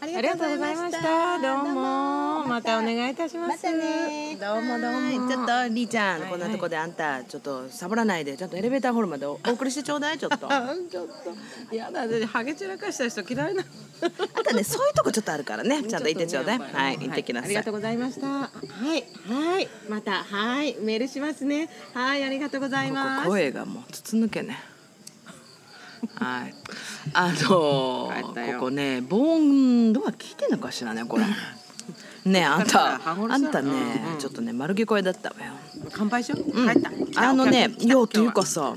ありがとうございました。どうも。またお願いいたします。またね。どうもどうも。はい。ちょっとりーちゃん、はい。こんなとこであんたちょっとサボらないで。ちょっとエレベーターホールまでおお送りしてちょうだいちょっと。ああちょっとやだでハゲ散らかした人嫌いなんたねそういうとこちょっとあるからね。ちゃんと言ってちょうだい。はい行ってきなさい、ありがとうございました。はい。はい。またはい。メールしますね。はいありがとうございまここす声がもう筒抜けねはい。あのー、ここね防音ドア聞いてんのかしらねこれ。ねあんたあんたね、うんうん。ちょっとね丸聞こえだったわよ。乾杯しよう、うん。あのね来た。いやっていうか今さ、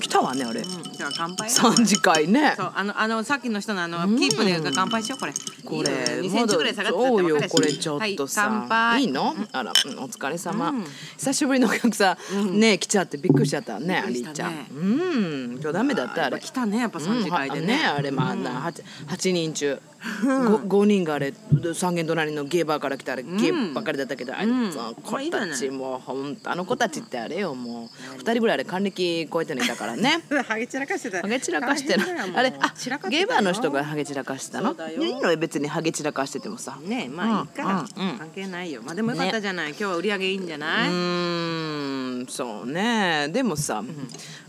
来たわねあれ、日はうんじゃあ乾杯三次会ね。そうあのあのさっきの人のあの、うん。キープで乾杯しようこれ。これいいよ2センチぐらい下がってたそうよこれちょっとさ、はい、乾杯いの、あらうんお疲れ様、うん。久しぶりのお客さん、ね来ちゃってびっくりしちゃったねりしたね。りーちゃん。うん。今日ダメだったあれ。来たねやっぱ3次会でね,、うんああれまあな 8, 八人中。5, 5人があれ三軒隣のゲーバーから来たあれ、ゲーばっかりだったけどあいうん。つの子たちもうほんとあの子たちってあれよもう。2人ぐらいあれ還暦超えてのいたからね。ハゲ散らかしてたハゲ散らかしてる。あれあゲーバーの人がハゲ散らかしたの？いいのよ。別にハゲ散らかしててもさ。ねえまあいいか、うんうん。関係ないよ。まあでもよかったじゃない、今日は売り上げいいんじゃない、うーんそうね。でもさ、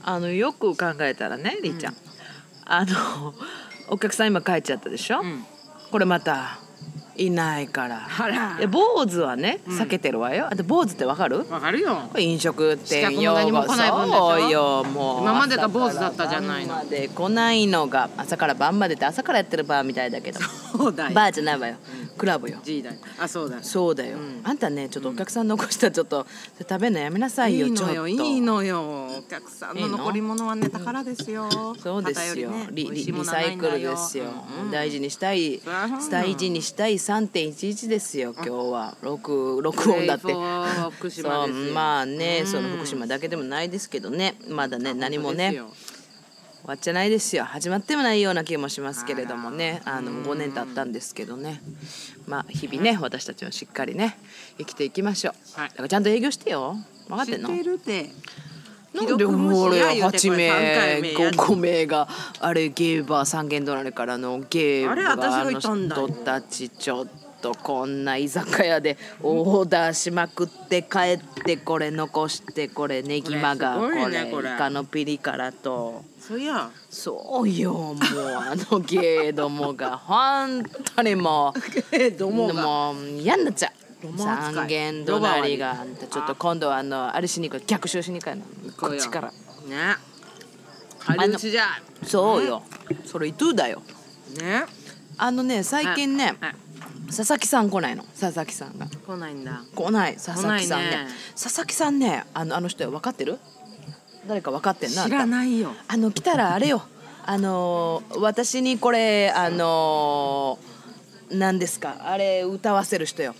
あのよく考えたらねりーちゃん、あのお客さん今帰っちゃったでしょ、ん。これまたいないから。あら。いや坊主はね避けてるわよ、あと坊主ってわかる？わかるよ。これ飲食店資格も何も来ない分でしょ？そうよもう。今までが坊主だったじゃないの。で来ないのが朝から晩までって朝からやってるバーみたいだけど。そうだよ。バーじゃないわよ、クラブよ。G だよ。あそうだそうだよ、うん。あんたねちょっとお客さん残したらちょっと食べるのやめなさいよいいのよいいのよ。お客さんのの？残り物はね宝ですよ。そうですよ、ねリリリサイクルですよ、うん。大事にしたい大事にしたい3.11ですよ今日は。録録音だって。福島ですよ。そうまあね、うん。その福島だけでもないですけどね。まだね何もね終わっちゃないですよ。始まってもないような気もしますけれどもね。あの5年経ったんですけどね。まあ日々ね私たちはしっかりね生きていきましょう、はい。だからちゃんと営業してよ。分かってんの？なんで俺8名5 5名があれゲーバー三軒隣からのゲーバーの人たちちょっとこんな居酒屋でオーダーしまくって帰ってこれ残してこれネギマがこれ。イカのピリ辛とそういやそうよもうあのゲーどもが。本当にもう。どもが。もう嫌になっちゃう。三軒隣があんたちょっと今度はあのあれしに行く逆襲しに行くこっちから。ね。張り打ちじゃ。そうよ。それいつだよ。ね。あのね最近ね、はい。佐々木さん来ないの。佐々木さんが。来ないんだ。来ない佐々木さんね。ね。佐々木さんねあのあの人分かってる？誰か分かってんな。知らい。ないよ。あの来たらあれよ。あのー私にこれあのー、何ですか？あれ歌わせる人よ。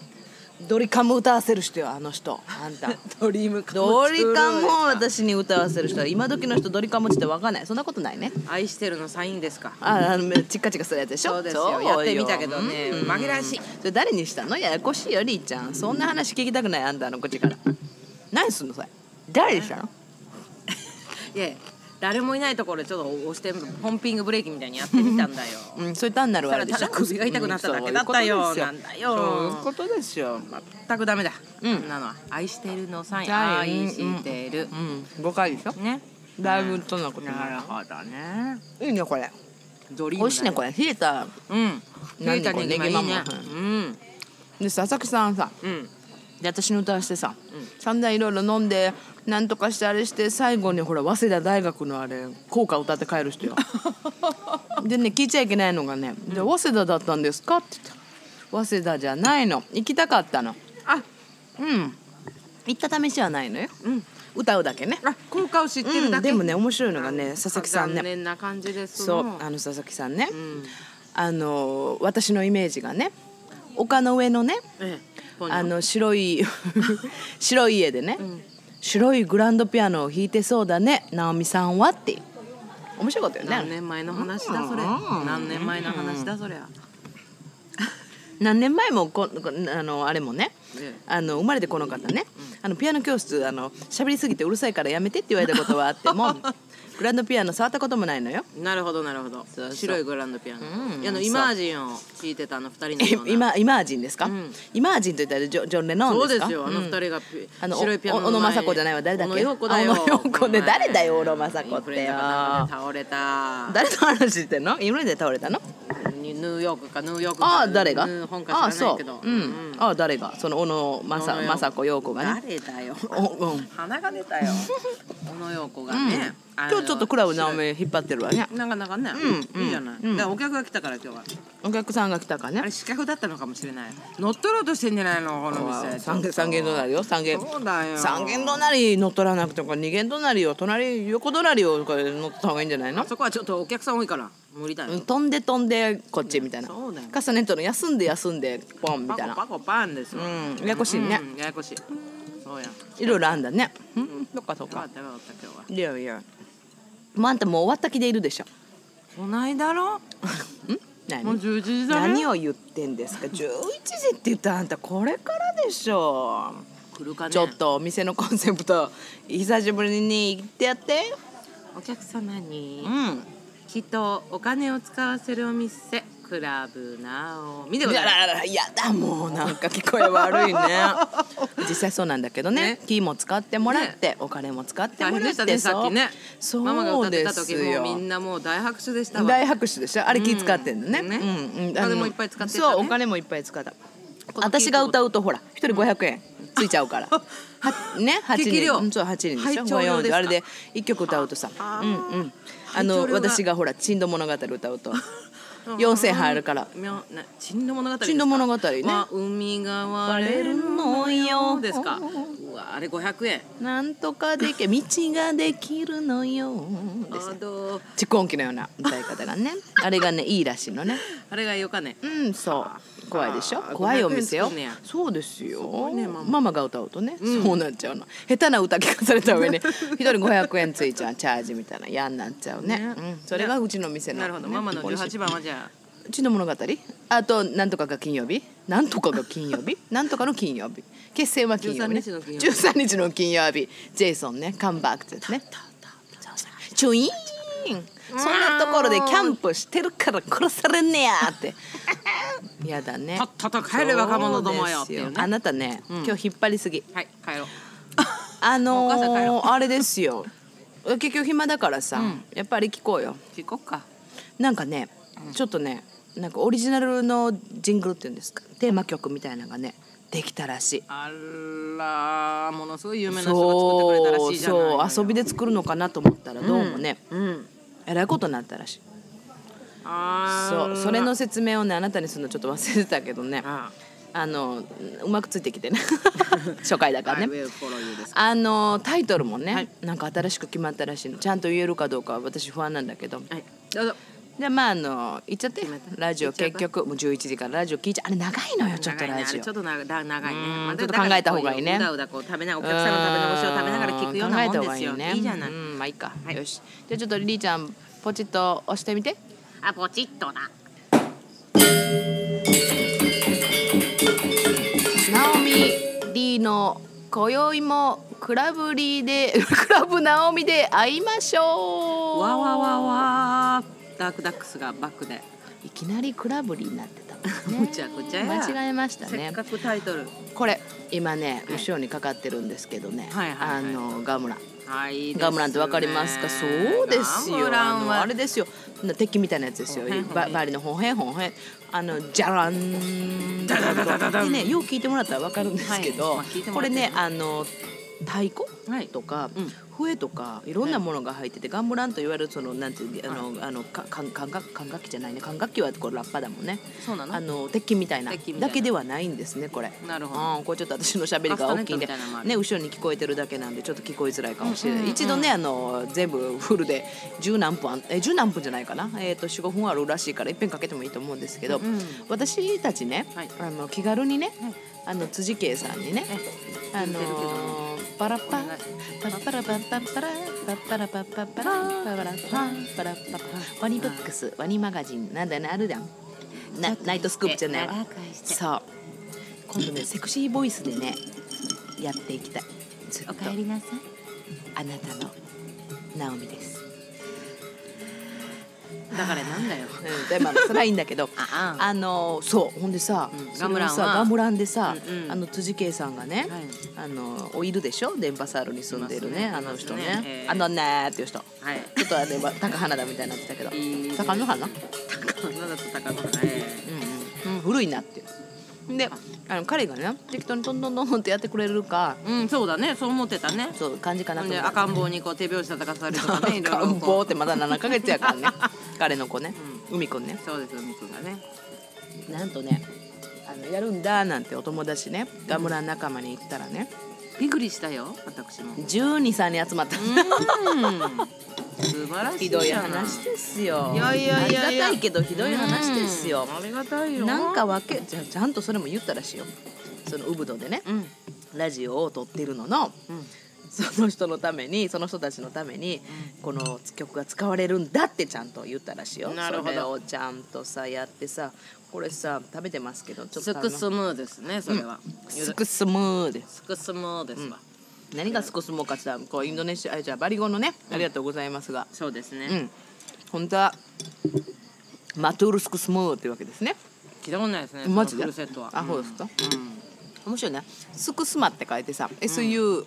ドリカム歌わせる人よあの人。あんた。ドリームカムドリカムを私に歌わせる人今時の人ドリカムって分かんない。そんなことないね。愛してるのサインですか？ああのチッカチカするやつでしょ？そうですよ。やってみたけどね。うん。紛らわしい。それ誰にしたの？ややこしいよりーちゃん。そんな話聞きたくないあんたの口から。何すんのそれ？誰にしたの？いや誰もいないところでちょっと押してポンピングブレーキみたいにやってみたんだよ。うんそれ単なるあれでしょ。首が痛くなっただけだったようんなんだよ。そういうことですよ。全くダメだ。うん。なのは。愛してるのサインはい愛してる。うん。誤解でしょ。ね。だいぶそんなことなる。ほどね。いいねこれ。ドリーム美味しいねこれ。冷えた。うん。何冷えたねこれネギうん。で佐々木さんさ。うん。で私の歌わしてさ、散々いろいろ飲んでなんとかしてあれして最後にほら早稲田大学のあれ校歌歌って帰る人よ。でね聞いちゃいけないのがね「で早稲田だったんですか?」って。言った早稲田じゃないの。行きたかったの。あ。うん。行った試しはないのよ。うん。歌うだけね。あ効果を知ってるだけ。うん。でもね面白いのがね佐々木さんね。残念な感じです。そうのあの佐々木さんね、うん。あの私のイメージがね丘の上のねええ。あの白い 白い家でね、ん白いグランドピアノを弾いてそうだね。直美さんはって。面白かったよね。何年前の話だそれ。うん。何年前の話だそりゃ 何年前もここあのあれもね。えあの生まれてこの方ね、あのピアノ教室あの喋りすぎてうるさいからやめてって言われたことはあっても グランドピアノ触ったこともないのよ。なるほどなるほど。白いグランドピアノ、うんあのイマージンを弾いてたあの二人のような。今イマージンですか、ん。イマージンと言ったらジョジョン・レノンそうですよ。あのうん。二人がピ、あの白いピアノお小野正子じゃないわ。誰だっけ？小野陽子だよ。あ小野陽子で誰だよ小野正子ってよ。倒れた。誰の話してんの？インフルで倒れたの？ニューヨークかニューヨークか。ああ誰が？本かああそ知らないうけど。う。ん、ああ誰が？その小野正子。陽子がね。誰だよ。鼻が出たよ小野陽子がね、あの今日ちょっとクラブ直美引っ張ってるわね。なかなかね、うんいいじゃない、うん。だからお客が来たから今日は。お客さんが来たかね。あれ資格だったのかもしれない。乗っ取ろうとしてんじゃないのこの店。三元三元隣よ三元そうだよ。三元隣乗っ取らなくても二元隣を隣横隣を乗った方がいいんじゃないの？あそこはちょっとお客さん多いから無理だよ、うん飛んで飛んでこっちみたいな。そうだよ。カスタネットの休んで休んでポンみパたいな。コパコパンですよ、うんややこしいね。うんややこしいそうや。よいろいろあんだね。うん。そっかそっか。かったよかった今日は。いやいや。もうあんたもう終わった気でいるでしょ。こないだろ？ん？何？もう11時だね。何を言ってんですか？11時って言ったらあんたこれからでしょ。来るかね。ちょっとお店のコンセプト久しぶりに言ってやって。お客様にうん。人お金を使わせるお店クラブなお。みでごいざいますやだもうなんか聞こえ悪いね。実際そうなんだけどね。ね。キーも使ってもらって、お金も使ってもらってねさっきね。ママが歌ってた時もみんなもう大拍手でしたわ。大拍手でしょあれ気使ってんのね,、うんねうん。うんお金もいっぱい使ってたね。そうお金もいっぱい使った。の私が歌うとほら一人500円ついちゃうから。はね 8適量。人うんそう8人でしょ？拝聴料ですか。540あれで一曲歌うとさ。うんうん。あの私がほら「珍島物語」歌うと 4000入るから。みょな珍島物語珍島物語ね。まあ海が割れるのよ。ですかうわあれ500円。なんとかでき 道ができるのよ。です蓄音機のような歌い方がね。あれがねいいらしいのね。あれがよかね。うんそう怖いでしょ？怖いお店よ。500円作んね。やそうですよ。いねママ。が歌うとね、そうなっちゃうの。下手な歌聞かされた上に 一人500円ついちゃうチャージみたいな嫌になっちゃうね。ね。うん、それがうちの店の、なるほど。ねママのポリシー。18番はじゃうちの物語？あとなんとかが金曜日？なんとかが金曜日？なんとかの金曜日。決戦は金曜日、ね、13日の金曜日。13日の金曜日。ジェイソンねカムバックってね。チュイーンそんなところでキャンプしてるから殺されんねやって。やだね。とっとと帰れ若者どもよっていうね。あなたね、今日引っ張りすぎ。あはい帰ろう。あお母さん帰ろのー、あれですよ。結局暇だからさ、やっぱり聞こうよ。聞こっか。なんかね、ちょっとねなんかオリジナルのジングルっていうんですか？テーマ曲みたいなのがねできたらしい。あらものすごい有名な人が作ってくれたらそうしいじゃないのよ。そう遊びで作るのかなと思ったらどうもね、うんえらいことになったらしい。あそう。それの説明をねあなたにするのちょっと忘れてたけどね。ああのうまくついてきてね。初回だからね。あのタイトルもね、はい。なんか新しく決まったらしいの。ちゃんと言えるかどうかは私不安なんだけど。はい。どうぞじゃあまああの言っちゃってラジオ結局もう11時からラジオ聞いちゃあれ長いのよちょっとラジオ。ちょっと長いね。うんまあちょっと考えた方がいいね。ううだうだこう食べなお客さんの食べ残しを食べながら聞くようなもんですよ。いいね。いいじゃない。うんまあいいか、はい。よし。じゃあちょっとリリーちゃんポチッと押してみて。あポチッとな。ナオミリーの今宵もクラブリーで クラブナオミで会いましょう。わわわわダークダックスがバックで。いきなりクラブリーになってたもんね。むちゃくちゃや。間違えましたね。せっかくタイトル。これ今ねはい。後ろにかかってるんですけどね、はいはいはい。あのガムラン。はいね。ガムランってわかりますか？そうですよ。ガムラあのンは。あれですよ。な鉄器みたいなやつですよ。ババリのほへんほへん。あのじゃらんダダダダダねよう聞いてもらったらわかるんですけど、はい。まあこれねあの太鼓？はいとか、うん。笛とかいろんなものが入ってて、ガンムランと言われるそのなんていうあの、あのかか管楽管楽器じゃないね。管楽器はこれラッパだもんね。そうなの？あの鉄器みたいなだけではないんですねこれ。なるほど。うん、これちょっと私の喋りが大きいんで。ね後ろに聞こえてるだけなんでちょっと聞こえづらいかもしれない、うんうんうん一度ねあの全部フルで十何分え十何分じゃないかな？えっ、と45分あるらしいからいっぺんかけてもいいと思うんですけど、うん私たちね、はい。あの気軽にね、はい。あの辻圭さんにね、あのーパラッパお願いパラパラパッパッパラパッパラパッパッパラパラパラパワニブックスワニマガジンなんだねあるじゃん。なナイトスクープじゃないわ。そう今度ねセクシーボイスでねやっていきたいお帰りなさいあなたのナオミですだからなんだよ。うん、でまあまあそれはいいんだけどあのそうほんでさ、うんガムランは？ガムランでさ、うんうん。あの辻圭さんがね、はい。あのおいるでしょ？電波サールに住んでるねあの人ね。あのねーっていう人。はい。ちょっとあれは高花だみたいになってたけど。高野花、高野だと高野え。うんうん。うん、古いなっていうであの彼がね適当にトントントンってやってくれるかえうんそうだね。そう思ってたね。そう感じかなと思ほんで赤ん坊にこう手拍子叩かされるとかね いろいろ赤ん坊ってまだ7ヶ月やからね。彼の子ね、海くんね。そうです海くんがね。なんとねあのやるんだなんてお友達ねガムラン仲間に言ったらね。びっくりしたよ私も。123人集まった。うん素晴らしいひどい話ですよ。いやいやいやありがたいけどひどい話ですよ。うんありがたいよ。なんかわけじゃちゃんとそれも言ったらしいよ。そのウブドでね。うん。ラジオを撮ってるののうん。その人のためにその人たちのためにこの曲が使われるんだってちゃんと言ったらしいよ。なるほど。それをちゃんとさやってさこれさ食べてますけどちょっとスクスムーですねそれは、スクスムーです。スクスムーですわ、何がスクスムーかって言ったらこうインドネシアあじゃあバリ語のねありがとうございますが。そうですね、うん。本当はマトゥールスクスムーっていうわけですね。聞いたことないですねマジで？セットは。あそうですか？うん。面白いね。スクスマって書いてさ SUKSMA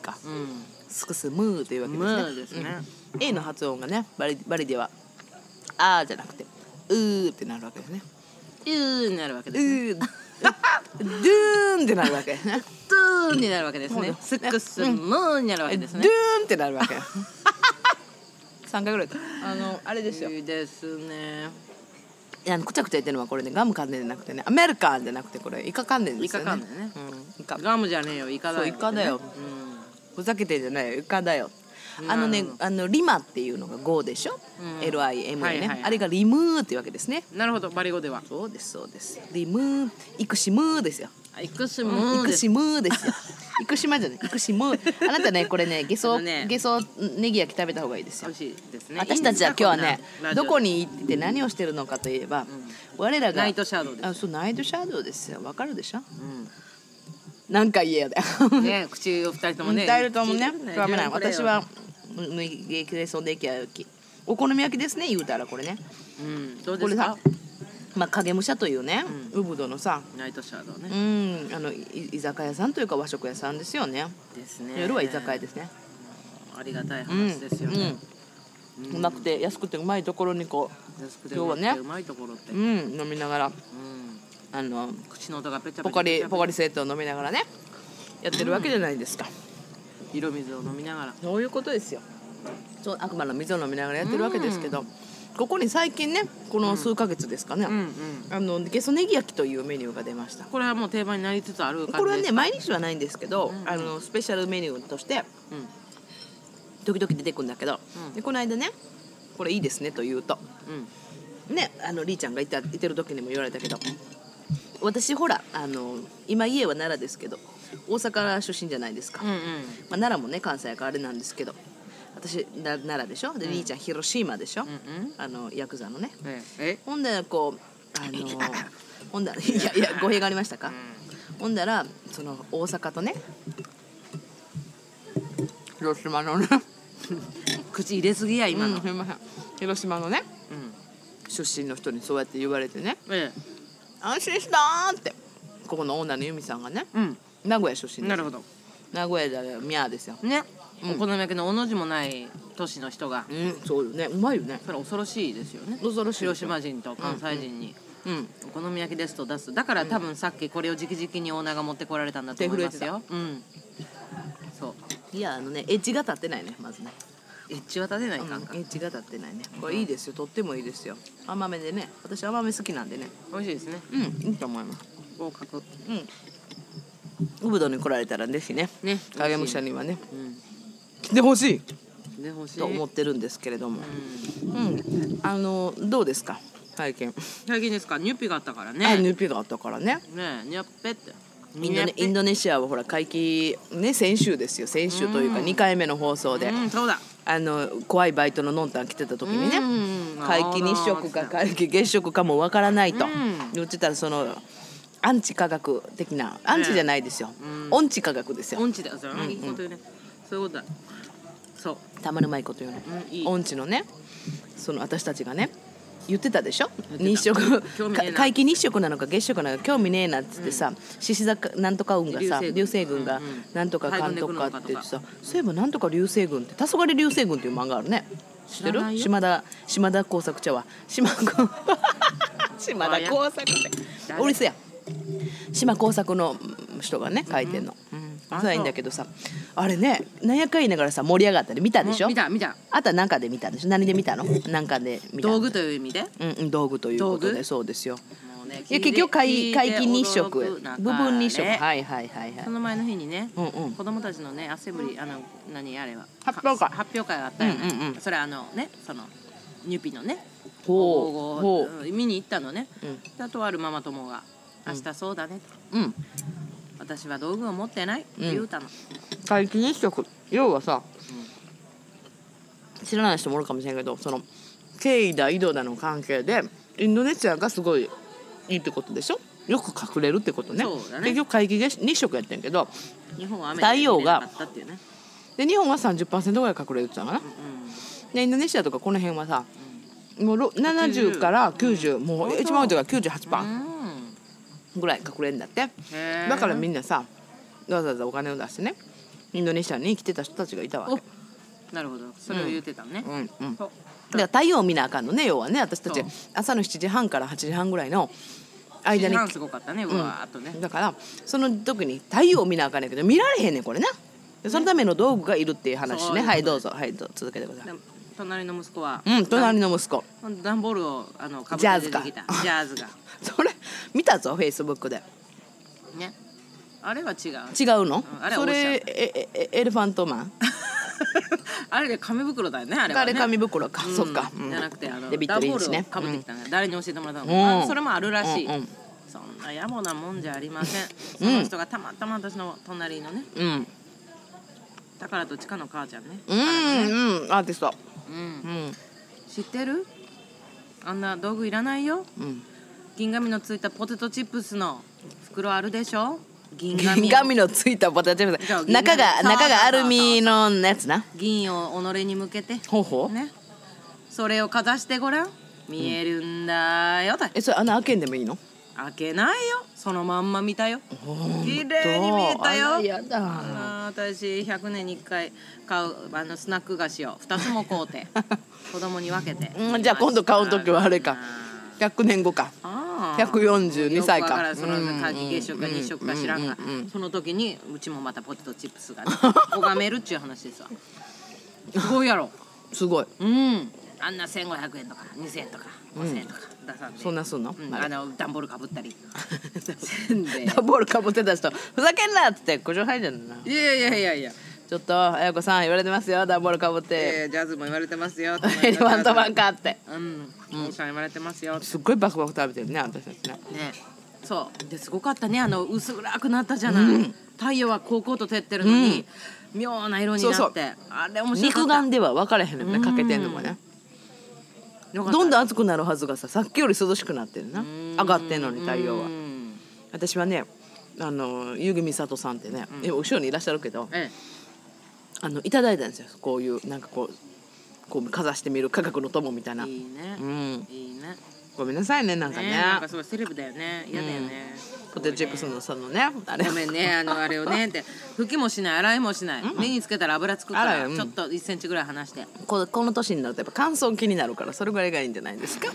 か。うん、スクスムーというわけムですね。ーですね、うん。A の発音がねバリバリでは「あ」じゃなくて「うー」ってなるわけですね。うーになるわけ「うです、ね、ー」「ドゥーン」ってなるわけ。ですねトゥーンになるわけですね。スクスムーになるわけですね。ドゥーンってなるわけ。3回ぐらいだあのあれですよ。いいですね。いやくちゃくちゃ言ってるのはこれねガム噛んでんじゃなくてね。アメリカンじゃなくてこれイカ噛んでんですよね。イカ噛んでね。うんイカ。ガムじゃねえよイカだよ。そうイカだよ。ふざけてんじゃないよイカだよあのねあのリマっていうのが5でしょ、うん。LIMA ね、はいはいはい。あれがリムーっていうわけですね。うんなるほどバリ語では。そうですそうです。リムーイクシムーですよ。あイクスムイーです。クシムーですよ。イクシマじゃない。イクシムー。あなたねこれね ゲソね。ゲソネギ焼き食べた方がいいですよ。美味しいですね。私たちは今日はねどこにに行って何をしてるのかといえば、我らがナイトシャドウです。あそうナイトシャドウですよ。わかるでしょ？うなん。か嫌だよ。んね口を二人ともね。二人ともねねダメな十分これよ。私はむゲゲソネギ焼きお好み焼きですね言うたらこれねうんどうこれさまあ影武者というね、ウブドのさナイトシャドウうんあの居酒屋さんというか和食屋さんですよねですね夜は居酒屋ですねありがたい話ですよねうん、うまくて安くてうまいところにこ安くて今日はねうまいところってう、ん、飲みながらうんあの口の音がペチャペチャポカリポカリセットを飲みながらねやってるわけじゃないですか、色水を飲みながら。そういうことですよ。そう悪魔の水を飲みながらやってるわけですけど、ここに最近ねこの数ヶ月ですかね、うんうん。あのゲソネギ焼きというメニューが出ました。これはもう定番になりつつある感じですこれはね毎日はないんですけど、うん。あのスペシャルメニューとしてうん。時々出てくるんだけど、うん。でこの間ねこれいいですねと言うとうん。ねあのりーちゃんがいたいてる時にも言われたけど私ほらあの今家は奈良ですけど大阪出身じゃないですか、まあ、うん。うん奈良もね関西やからあれなんですけど。私な奈良でしょ？で、りーちゃん広島でしょ、うんうん。あのヤクザのね。ええ？ほんだらこうあのほんだらいやいや語弊がありましたか、ほんだらその大阪とね広島のね 口入れすぎや今の、うん広島のねうん。出身の人にそうやって言われてね。え安心したーって。ここのオーナーの由美さんがね。えうん名古屋出身です。なるほど。名古屋で宮ですよ。ね、お好み焼きのおの字もない都市の人が。うんそうよね。うまいよね。それ恐ろしいですよね。恐ろしい広島人と関西人に、うんお好み焼きですと出す。だから多分さっきこれを直々にオーナーが持ってこられたんだと思いますよ。うん。そう。いやあのねエッジが立ってないねまずね。エッジは立てないうんエかんか、ッジが立ってないね。これいいですよ。とってもいいですよ。甘めでね。私甘め好きなんでね。美味しいですね。うんいいと思います。合格。うんウブドに来られたらぜひね。ね。影武者にはね。うん。来てほしい。しい。と思ってるんですけれども。うん。うん。あのどうですか？最近。最近ですか？ニュッピがあったからあねヌピがあったからね。ねニャッペって。インドネインドネシアはほら会期ね先週ですよ。先週というか2回目の放送で、うんそうだ。あの怖いバイトののんたん来てた時にね、うん。皆既日食か皆既月食かもわからないと。うん。言ってたらそのアンチ科学的なアンチじゃないですよ、うん。音痴科学ですよ。音痴だよそれいいこと言うね。そういうことだ。そう。たまるまいこと言うの、うんいい。音痴のねその私たちがね言ってたでしょ？日食。皆既日食なのか月食なのか興味ねえなっつってさ獅子、座なんとか運がさ流星群。がうんうん。なんとかかんとかって言ってさそういえばなんとか流星群って黄昏流星群っていう漫画あるね。知ってる？島田島田耕作茶は。島田耕作。って。誰？おりすや島耕作の人がね書いてんの、そういいんだけどさあれねなんやかん言いながらさ盛り上がったり見たでしょ？見た見た。あとは何かで見たでしょ？何で見たの？何かで見た道具という意味で？うんうん道具ということでそうですよ。もうねいや結局皆皆既日食。部分日食。ねはいはいはいはい。その前の日にね、うんうん。子供たちのねアセブリあの何あれは？発表会。は発表会があったよね、うんうんうん。それあのねそのニュピのねほう。ほう。ん見に行ったのね、うん。でとあるママ友が「明日そうだね」と。ううん。私は道具を持ってない」って言うたの、皆既日食要はさ知らない人もおるかもしれんけどその経緯だ緯度だの関係でインドネシアがすごいいいってことでしょ？よく隠れるってことね。そうだね。結局皆既日食やってんけど日本は雨太陽が見れなかったっていうね、で日本は30%ぐらい隠れるって言ったの。かなうでインドネシアとかこの辺はさもうろ70から90、もう一番多い時は98%んうんぐらい隠れるんだって。だからみんなさわざわざお金を出してねインドネシアに来てた人たちがいたわけ。おなるほど。それを言ってたのね、うんうんそうだから太陽を見なあかんのね要はね私たち。朝の7時半から8時半ぐらいの間に。時間すごかったねうわーっとね、だからその時に太陽を見なあかんねんけど見られへんねんこれな。でそのための道具がいるっていう話そういうことね。はいどうぞ。はいどうぞ続けてください。で隣の息子は、うん隣の息子。段ボールをあのかぶって出てきた。ジャーズが それ見たぞフェイスブックで。ね。あれは違う。違うの？あれはそれええエレファントマン？あれで紙袋だよねあれはね。あれ紙袋か、うん。そっか、うん。じゃなくてあのデビット・リンチね。かぶってきたね、誰に教えてもらったの、うん。あそれもあるらしい、うんうん。そんな野暮なもんじゃありません。その人がたまたま私の隣のね。うん。うんだからとちかの母ちゃんね。うんうん。アーティスト。うん。うん。知ってる？あんな道具いらないよ。うん銀紙のついたポテトチップスの袋あるでしょ？銀 紙銀紙のついたポテトチップス。中が中がアルミのやつな。銀を己に向けて。ほうほう、ね。それをかざしてごらん。見えるんだよと、えそれ穴開けんでもいいの？開けないよ。そのまんま見たよ。綺麗に見えたよ。やだ。私100年に1回買うあのスナック菓子を。2つも買うて。子供に分けて。うんじゃあ今度買う時はあれか。100年後か。あー142歳か。そのうんうん夏季月食か日食か知らんが。その時にうちもまたポテトチップスがね 拝めるっちゅう話ですわ。すごいやろ。すごい。うん。あんな1500円とか2000円とか5000円とか出さんで。そんなすんの、うん。あの段ボールかぶったり。ダンボールかぶってた人ふざけんなっつって苦情入るんだな。いやいやいやいやちょっとあやこさん言われてますよ。ダンボールかぶって、えージャズも言われてますよ。エレファントマンかって。うん。おさん言われてますよすっごいバクバク食べてるね私たちね。ね。そう。ですごかったね。あの薄暗くなったじゃない、太陽はこうこうと照ってるのに、妙な色になって。あれ面白かった。肉眼では分からへんのよねかけてんのもね。どんどん暑くなるはずがささっきより涼しくなってるな。上がってんのに太陽は。うん。私はねあのゆぎみさとさんってね、今後ろにいらっしゃるけどえあのいただいたんですよ。こういうなんかこうこうかざしてみる科学の友みたいな、えいいね。う、ん。いいね。ごめんなさいねなんかね。ねなんかすごいセレブだよね。嫌だよね、ポテトチップスのそのねあれ。ごめんねあのあれをね って。拭きもしない洗いもしない、目につけたら油つくからちょっと1センチぐらい離して。ここの年になるとやっぱ乾燥気になるからそれぐらいがいいんじゃないですか？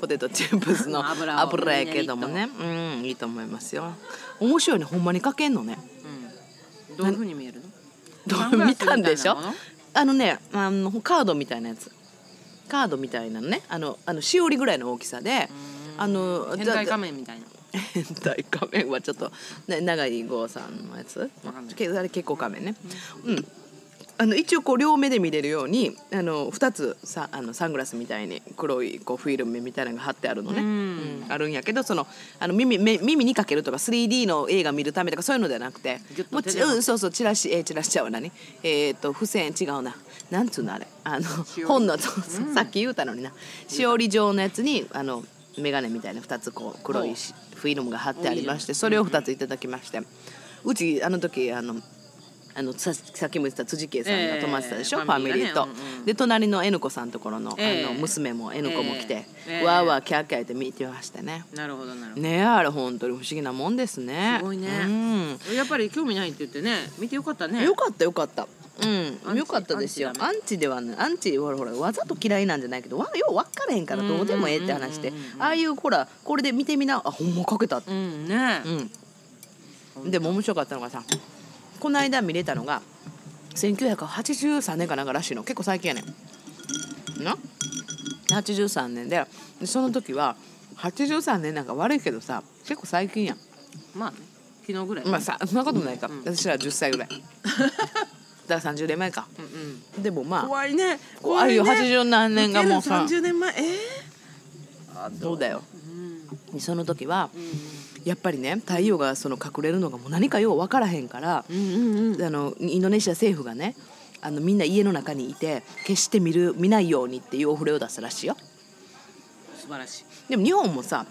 ポテトチップスの油を油やけどもね。う。んいいと思いますよ。面白いね。ほんまにかけんのね。うん。どういう風に見えるの？見たんでしょ？あのねあのカードみたいなやつ。カードみたいなのね。あのあのしおりぐらいの大きさであの変態仮面みたいな。変態仮面はちょっと、ね、長井剛さんのやつ？あれ結構仮面ね。うんあの一応こう両目で見れるようにあの2つさあのサングラスみたいに黒いこうフィルムみたいなのが貼ってあるのね、うん。うん。あるんやけどそのあの耳目耳にかけるとか 3D の映画見るためとかそういうのではなくてもうちうんそうそうチラシえーチラシちゃうわ何えっ、と付箋違うな。なんつうのあれ。あの本のさっき言うたのにな。しおり状のやつにあの眼鏡みたいな2つこう黒いしフィルムが貼ってありましてそれを2ついただきまして。うちあの時あのあのささっきも言ってた辻圭さんが泊まってたでしょ、ええ。ファミリーと、ファミリーがね。うんうん。で隣の N 子さんところの,、ええ。あの娘も N 子も来て、ええ。わーわーキャーキャー言って見てましたね。なるほどなるほど、ねえあれ本当に不思議なもんですね。すごいね。うん。やっぱり興味ないって言ってね見てよかったね。よかったよかった。うん、チよかったですよ。アンチではね、アンチほらほらわざと嫌いなんじゃないけど、わよう分からへんからどうでもええって話で。うんうんうんう、ん。ああいうほらこれで見てみな、あほんまかけたって。うんね、うん。でも面白かったのがさ、この間見れたのが1983年かなんからしいの、結構最近やねん。な？83年で、でその時は83年なんか悪いけどさ、結構最近やん。まあね昨日ぐらい、まあさ、そんなこともないか。うん私ら10歳ぐらい。だから30年前か。うんうんでもまあ。怖いね怖いよ80何年がもうさ三十年前えー、そうだようんその時はうんやっぱりね太陽がその隠れるのがもう何かよう分からへんからうんうんうん。あのインドネシア政府がねあのみんな家の中にいて決して見る見ないようにっていうお触れを出すらしいよ。素晴らしい。でも日本もさ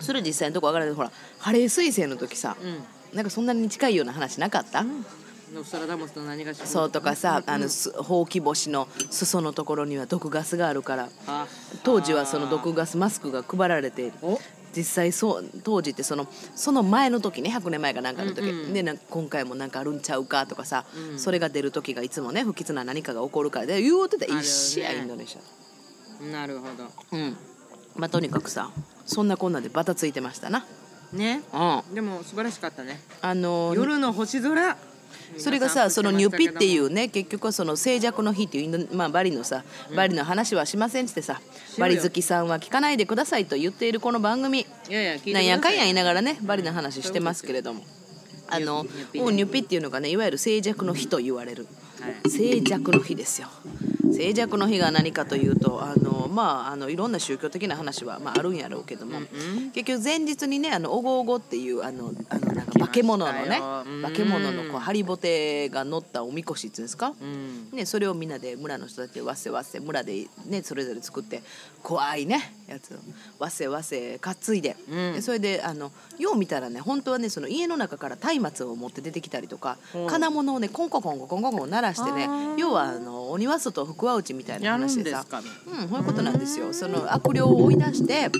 それ実際のとこ分からない。ほらハレー彗星の時さうん。なんかそんなに近いような話なかった、ノストラダムスと何がしそうとかさあのすほうき星の裾のところには毒ガスがあるからあ。当時はその毒ガスマスクが配られてお？実際そう当時ってそのその前の時ね100年前かなんかの時、うんうんでなんか今回もなんかあるんちゃうかとかさ、うん。それが出る時がいつもね不吉な何かが起こるからで言うてた一試合インドネシなるほど。アうん。まあとにかくさそんなこんなでバタついてましたな。ね。うん。あでも素晴らしかったね。の夜の星空それがさそのニュピっていううね結局はその静寂の日っていうまあ、バリのさバリの話はしませんってさ、バリ好きさんは聞かないでくださいと言っているこの番組。ないんやかんや言いながらねバリの話してますけれども。あのニュピもうニュピっていうのがねいわゆる静寂の日と言われる。はい。静寂の日ですよ静寂の日が何かというとあのまああのいろんな宗教的な話は、まあ、あるんやろうけども、うん結局前日にねあのおごおごっていうあのあのなんか化け物のねうん。化け物のこうハリボテが乗ったおみこしっていうんですか、うん。ね、それをみんなで村の人たちでわっせわっせ村で、ね、それぞれ作って怖いねやつを。わっせわっせ担いで,、うん。でそれであのよう見たらね本当はねその家の中から松明を持って出てきたりとか金物をねコンココンココンココン鳴らしてね要はあの鬼は外福は内みたいな話でさうん、そういうことなんですよ。その悪霊を追い出して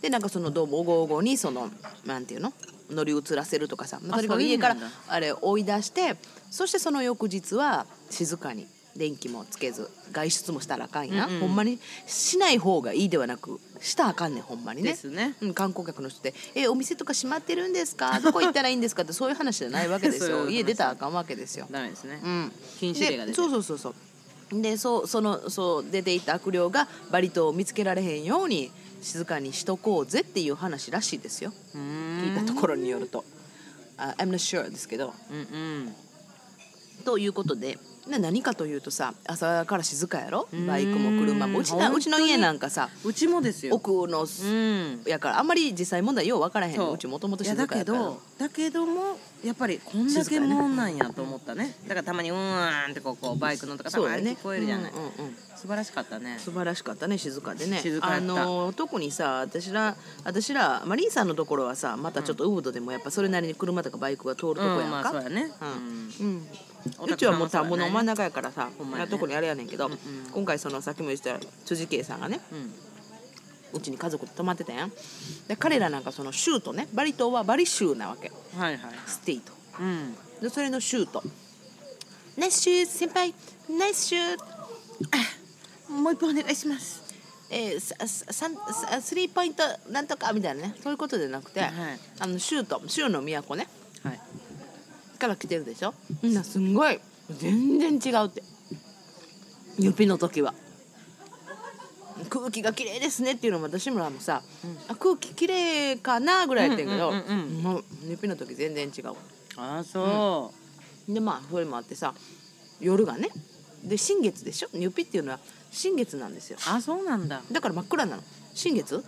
でなんかそのどうもおごおごにそのなんていうの？乗り移らせるとかさ、まあ、あとにかく家からあれ追い出してそしてその翌日は静かに電気もつけず外出もしたらあかんや、うんうん。ほんまにしない方がいいではなくしたらあかんねんほんまにね。ね。うん、観光客の人で「えお店とか閉まってるんですか？どこ行ったらいいんですか?」ってそういう話じゃないわけですよ。話。家出たらあかんわけですよ。ダメですね。うん、禁止令が出てでそうそうそうそうでそうそのそう出ていった悪霊がバリ島を見つけられへんように静かにしとこうぜっていう話らしいですよ聞いたところによると。あ I'm not sure ですけど。うんうんということでな何かというとさ朝から静かやろ？うん。バイクも車も。うちうちの家なんかさうちもですよ。奥のうん。やからあんまり実際問題よう分からへんそう。うちもともと静かやから。どだけどもやっぱりこんだけもんなんやと思ったね。だからたまにうーんってこうこうバイクのとかたまに聞こえるじゃない、うんうんうん。素晴らしかったね。素晴らしかったね静かでね。あの特にさ私ら私らマリーさんのところはさまたちょっとウードでもやっぱそれなりに車とかバイクが通るとこやんか、うんまあそうやね。うん。うん。おうちはもう宅さんはそうやね。田んぼの真ん中やからさ、ほんまやね。とこにあれやねんけど、うんうん。今回そのさっきも言ってた辻圭さんがねうん。うちに家族で泊まってたやん。で彼らなんかその州都ねバリ島はバリ州なわけ。はいはい。ステイトうん。でそれの州都。ナイスシュー先輩。ナイスシュー。もう一本お願いします。えスリーポイントなんとかみたいなね。そういうことじゃなくて、はい。あの州都州の都ね。はいから来てるでしょ？みんなすんごい。全然違うって。ユピの時は。空気が綺麗ですねっていうのも私村もさ、あ空気綺麗かなぐらいやってんけど、うんうんうんうん。もうユピの時全然違う。ああそでまあそれもあってさ夜がねで新月でしょ？ニュピっていうのは新月なんですよ。う、あそうなんだ。だから真っ暗なの。新月？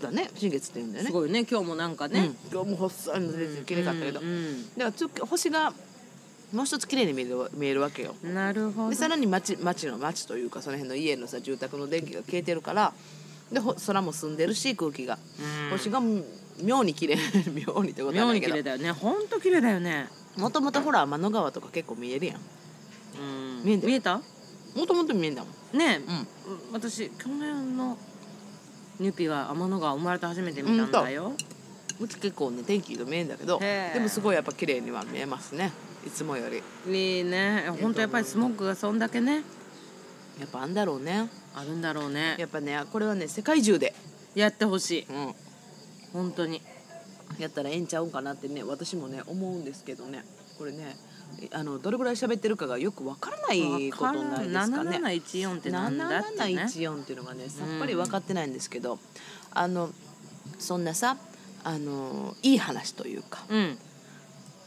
だね新月って言うんだよね。すごいね今日もなんかね、うん、今日も細いの出て綺麗かったけど、うんうん。だから月星がもう一つ綺麗に見える見えるわけよ。なるほど。でさらに町町の町というかその辺の家のさ住宅の電気が消えてるから。でほ空も澄んでるし空気が、うん。星が妙に綺麗 妙にってことはないけど。妙に綺麗だよね。ほんと綺麗だよね。もともとほら天の川とか結構見えるやん。うん。見えた？もともと見えんだもん。ねえ、うんうん。私去年のニュピは天の川生まれて初めて見たんだよ。うち結構ね天気が見えんだけどでもすごいやっぱ綺麗には見えますね。いつもより。いいね。本当やっぱりスモークがそんだけね。やっぱあんだろうね。あるんだろうね。やっぱねこれはね世界中で、やってほしい。うん、本当に。やったらええんちゃうんかなってね私もね思うんですけどね。これねあのどれぐらい喋ってるかがよくわからないことないですかね。7714ってなんだってね。7714っていうのがねさっぱり分かってないんですけど、あのそんなさあのいい話というかうん。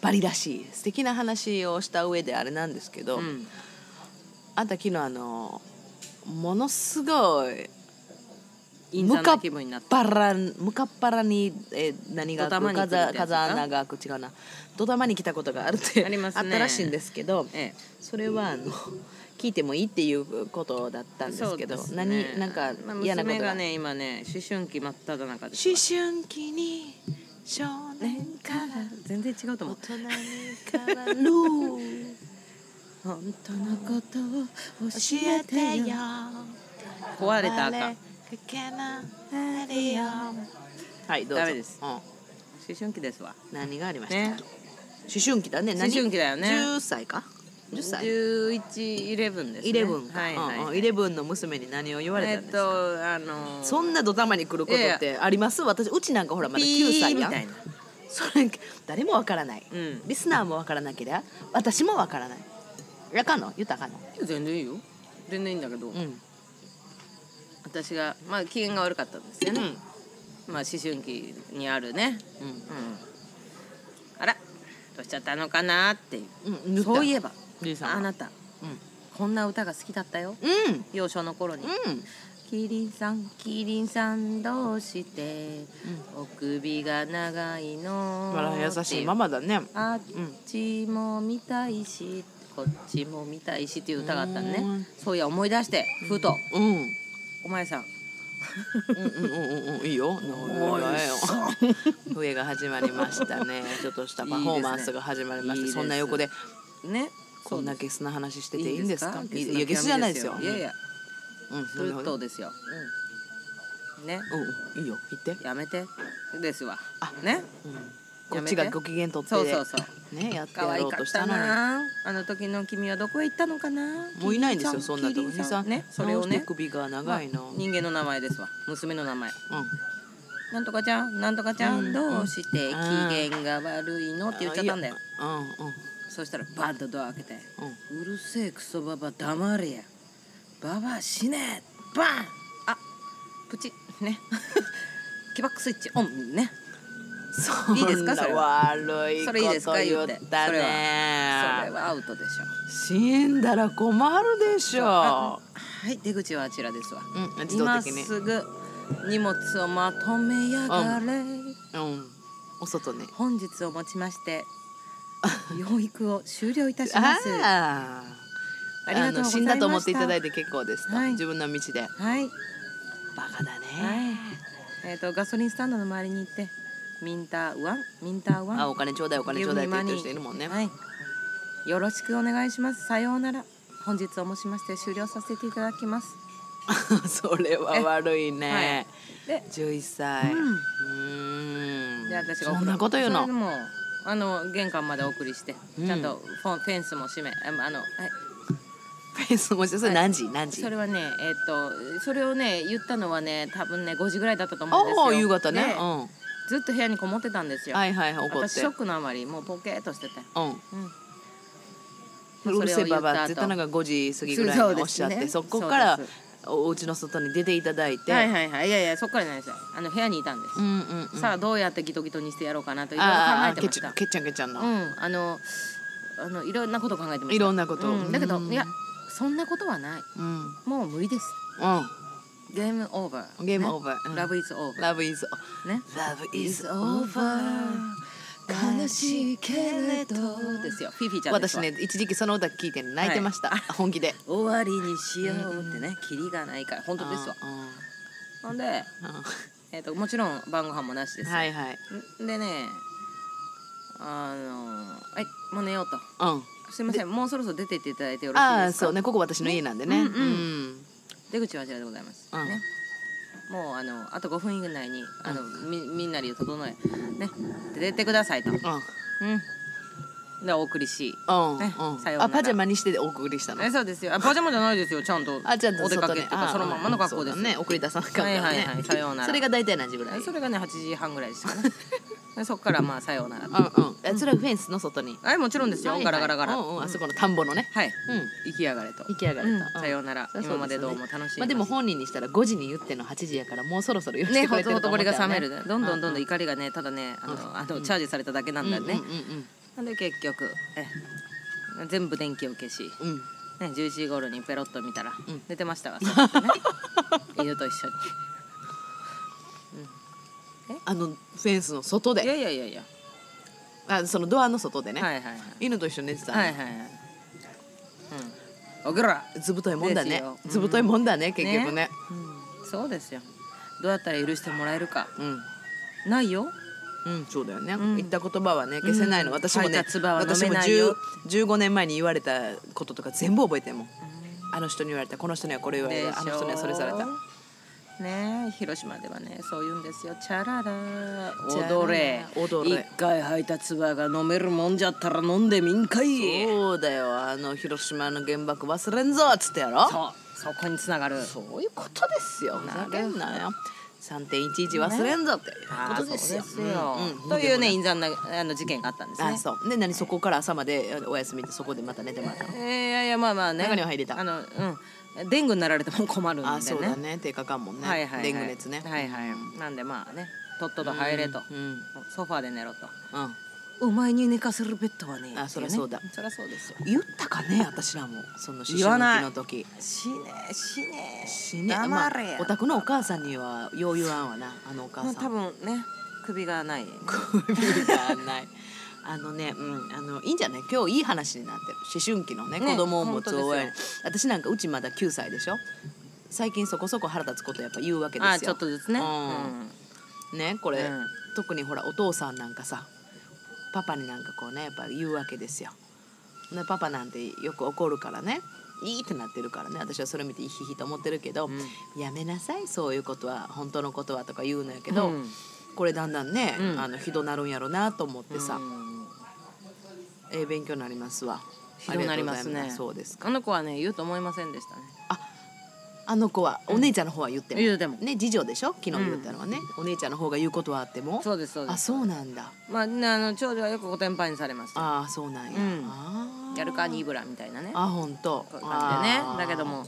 バリらしい素敵な話をした上であれなんですけど、うん。あんた昨日あのものすごい陰惨な気分になった。バラ向かっ腹に、えー何が風風穴が違うな？ドタマに来たことがあるって ありますね。ったらしいんですけどえそれはあの 聞いてもいいっていうことだったんえですけどね。何なんかまあ嫌なことが、娘がね今ね思春期真っ只中で。す思春期に少年から全然違うと思う。大人に変わる。本当のことを教教ええてよ。壊れた赤。かはいどうぞ。ダメです。うん。思春期ですわ。何がありました、ね。思春期だね。何？思春期だよね。10歳か？10歳？11イレブンですねイレブンか、はイレブンの娘に何を言われえったんですか、とあのそんなドタマに来ることってあります？私うちなんかほらまだピー9歳やん。みたいな。それ誰もわからない、うん。リスナーもわからなければ私もわからない。あかんの？言ったかんの？全然いいよ。全然いいんだけど、うん私がまあ機嫌が悪かったんですよね、まあ思春期にあるね。うん。うん。あらどうしちゃったのかなって。いううん、うん、そういえばあなたこんな歌が好きだったよ。うん。幼少の頃に。うん「キリンさんキリンさんどうしてお首が長いの?」あら優しいママだね。あっちも見たいしこっちも見たいしっていう歌があったのね。うん。そういや思い出してふと。うんうんお前さん。うんうんうんうんいいよ。笛が始まりましたね。ちょっとしたパフォーマンスが始まりましたいいね。そんな横でね。こんなゲスな話してていいんですか？いやゲスじゃないですよ。いやいや。うんずっとですよ、うん、ね。うんいいよ。言って。やめて。ですわ。あね。こっちがご機嫌取って。そうそうそうねやって可やろう愛かったとしたのに。な。あの時の君はどこへ行ったのかな？もういないんですよそんなとこ。にさねそれをね。首が長いの。まあ人間の名前ですわ。娘の名前。うん。なんとかちゃん？なんとかちゃん、うんどうして機うん。嫌が悪いの？って言っちゃったんだよ。うんうん。そしたらバンとドア開けてうん。うるせえクソババ黙れや。ババア死ね。えバン！あプチ。ね。起爆スイッチオンねいいですかそなれは？悪いそれいいですか言うて。ったそれそれねはアウトでしょ。死んだら困るでしょ。はい出口はあちらですわ。うん自動今的に。すぐ荷物をまとめやがれ、うん。お外ね本日をもちまして 養育を終了いたします。ああありがとう死んだと思っていただいて結構です。と、はい。自分の道で。はい。バカだはい。ね、えっ、とガソリンスタンドの周りに行ってミンターワンミンターワン。あお金ちょうだいお金ちょうだいって言ってる人いるもんね、はい。よろしくお願いします。さようなら。本日をもちまして終了させていただきます。それは悪いね、で11歳うん。で私がそんなこと言うの？あの玄関までお送りして、うん。ちゃんとフォンフェンスも閉めああのはい。フェンスもしてそれ何時？何時？それはねえっ、とそれをね言ったのはね多分ね5時ぐらいだったと思うんですよ。ああ夕方ね。でうんずっと部屋にこもってたんですよ、はいはいはい怒って。私ショックのあまりもうポケーっとしてて、うん。うん。うるせえばばって言ったのがが5時過ぎぐらいにおっしゃってそ,、ねこからお家の外に出ていただいて、はいはいはい。いやいやそっからじゃないですよ。あの部屋にいたんです、うんうんうん。さあどうやってギトギトにしてやろうかなといろいろ考あえてました。あけっちゃんけっちゃんの、うん。あのあのいろんなこと考えてました。いろんなことうん。だけどうん。いやそんなことはない。うん。もう無理です。うゲームオーバーんゲームオーバー、うん、ラブイズオーバ Love is ーね Love is over. 悲しいけれどですよフィフィちゃん私ね一時期その歌聞いて泣いてました、はい本気で終わりにしようってねキリがないから本当ですわうんほんで、うんえー、ともちろん晩ご飯もなしですよはいはいんでねあのはいもう寝ようとうんすいませんもうそろそろ出てっていただいてよろしいですかああそうねここ私の家なんでねうん出口はあちらでございます、うん。ね。もうあのあと5分以内にあの、みみんなり整えね。出てくださいと。うんでお送りし。うんねうん。さようなら。あパジャマにしてお送りしたの？えそうですよ。あパジャマじゃないですよちゃんと。あちゃんとお出かけっていうか外ねそのまんまの格好です。ね。送り出さなかったね。はいはいはいさようなら。それが大体何時ぐらい？えそれがね8時半ぐらいでしたかね。でそっからまあさようなら。うんうん。えそれはフェンスの外に？はいもちろんですよ、ガラガラガラ、うんうん。あそこの田んぼのね。はい。うん。行きやがれと。行きやがれと。うん。うん。さようなら。今までどうも楽しいまあでも本人にしたら5時に言っての8時やからもうそろそろ言ってねほくれてると思ったよね。が冷めるね。どんどんどんどん。怒りがねただねあのあのチャージされただけなんだよね、うんうんなんで結局え全部電気を消し、うん。うんね、11時頃にペロッと見たら、ん。寝てましたわそ ね。犬と一緒あのフェンスの外にいやでいやいやいや。あそのドアの外でね。はいはいはい。犬と一緒に寝てたはいはいはい。うん。おくら。ずぶといもんだね。ずぶといもんだね結局ね。そうですよ。どうやったら許してもらえるか。うん。ないようん、そうだよね、ん。言った言葉はね消せないの、うん私もね私もめないよ。10 15年前に言われたこととか全部覚えてんもん、あの人に言われた。この人にはこれ言われた。あの人にはそれされた。ねえ広島ではねそう言うんですよ。チャララ。チャララ。踊れ。踊れ。一回吐いた唾が飲めるもんじゃったら飲んでみんかい。そうだよ。あの広島の原爆忘れんぞっつってやろ。そう。そこにつながる。そういうことですよ。ふざけんなよ3.11忘れんぞって。いうあーことですよ、というねでも陰惨なあの事件があったんですね。あそう。で何そこから朝までお休みでそこでまた寝てもらったの。えーいやいやまあまあね。中には入れた。あのうん。デングになられても困るんでね。あそうだね。低下感もね、はいはいはい。デング熱ね。はいはい。なんでまあね。とっとと入れと。うんうん。ソファーで寝ろと。うんお前に寝かせるベッドはねあそりゃそうだ。そりゃそうですよ。言ったかね私らもその思春期の時。死ね死ね。死ね。まあ黙れやお宅のお母さんにはよう言わんわなあのお母さん。分ね首がない。首がない。あのね、うん、あのいいんじゃない？今日いい話になってる。思春期のねね子供を持つ親私なんかうちまだ9歳でしょ？最近そこそこ腹立つことやっぱ言うわけですよ。あちょっとずつね。うん。ねこれ、うん。特にほらお父さんなんかさパパになんかこうねやっぱ言うわけですよ。ね、パパなんてよく怒るからね。いいってなってるからね。私はそれ見てイヒヒと思ってるけど、やめなさいそういうことは。本当のことはとか言うのやけど、うん。これだんだんね、うん。あのひどなるんやろなと思ってさ、うん。ええ勉強になりますわ。ひどなりますね。そうですか。あの子はね言うと思いませんでしたね。あの子はお姉ちゃんの方は言っても、言うても。ね次女でしょ？昨日言ったのはね、お姉ちゃんの方が言うことはあっても。そうですそうです。あそうなんだ。まあねあの長女はよくご天敗にされますよ。ああそうなんや、うん。あーやるかニーブラみたいなね。あ本当。感じでね。だけども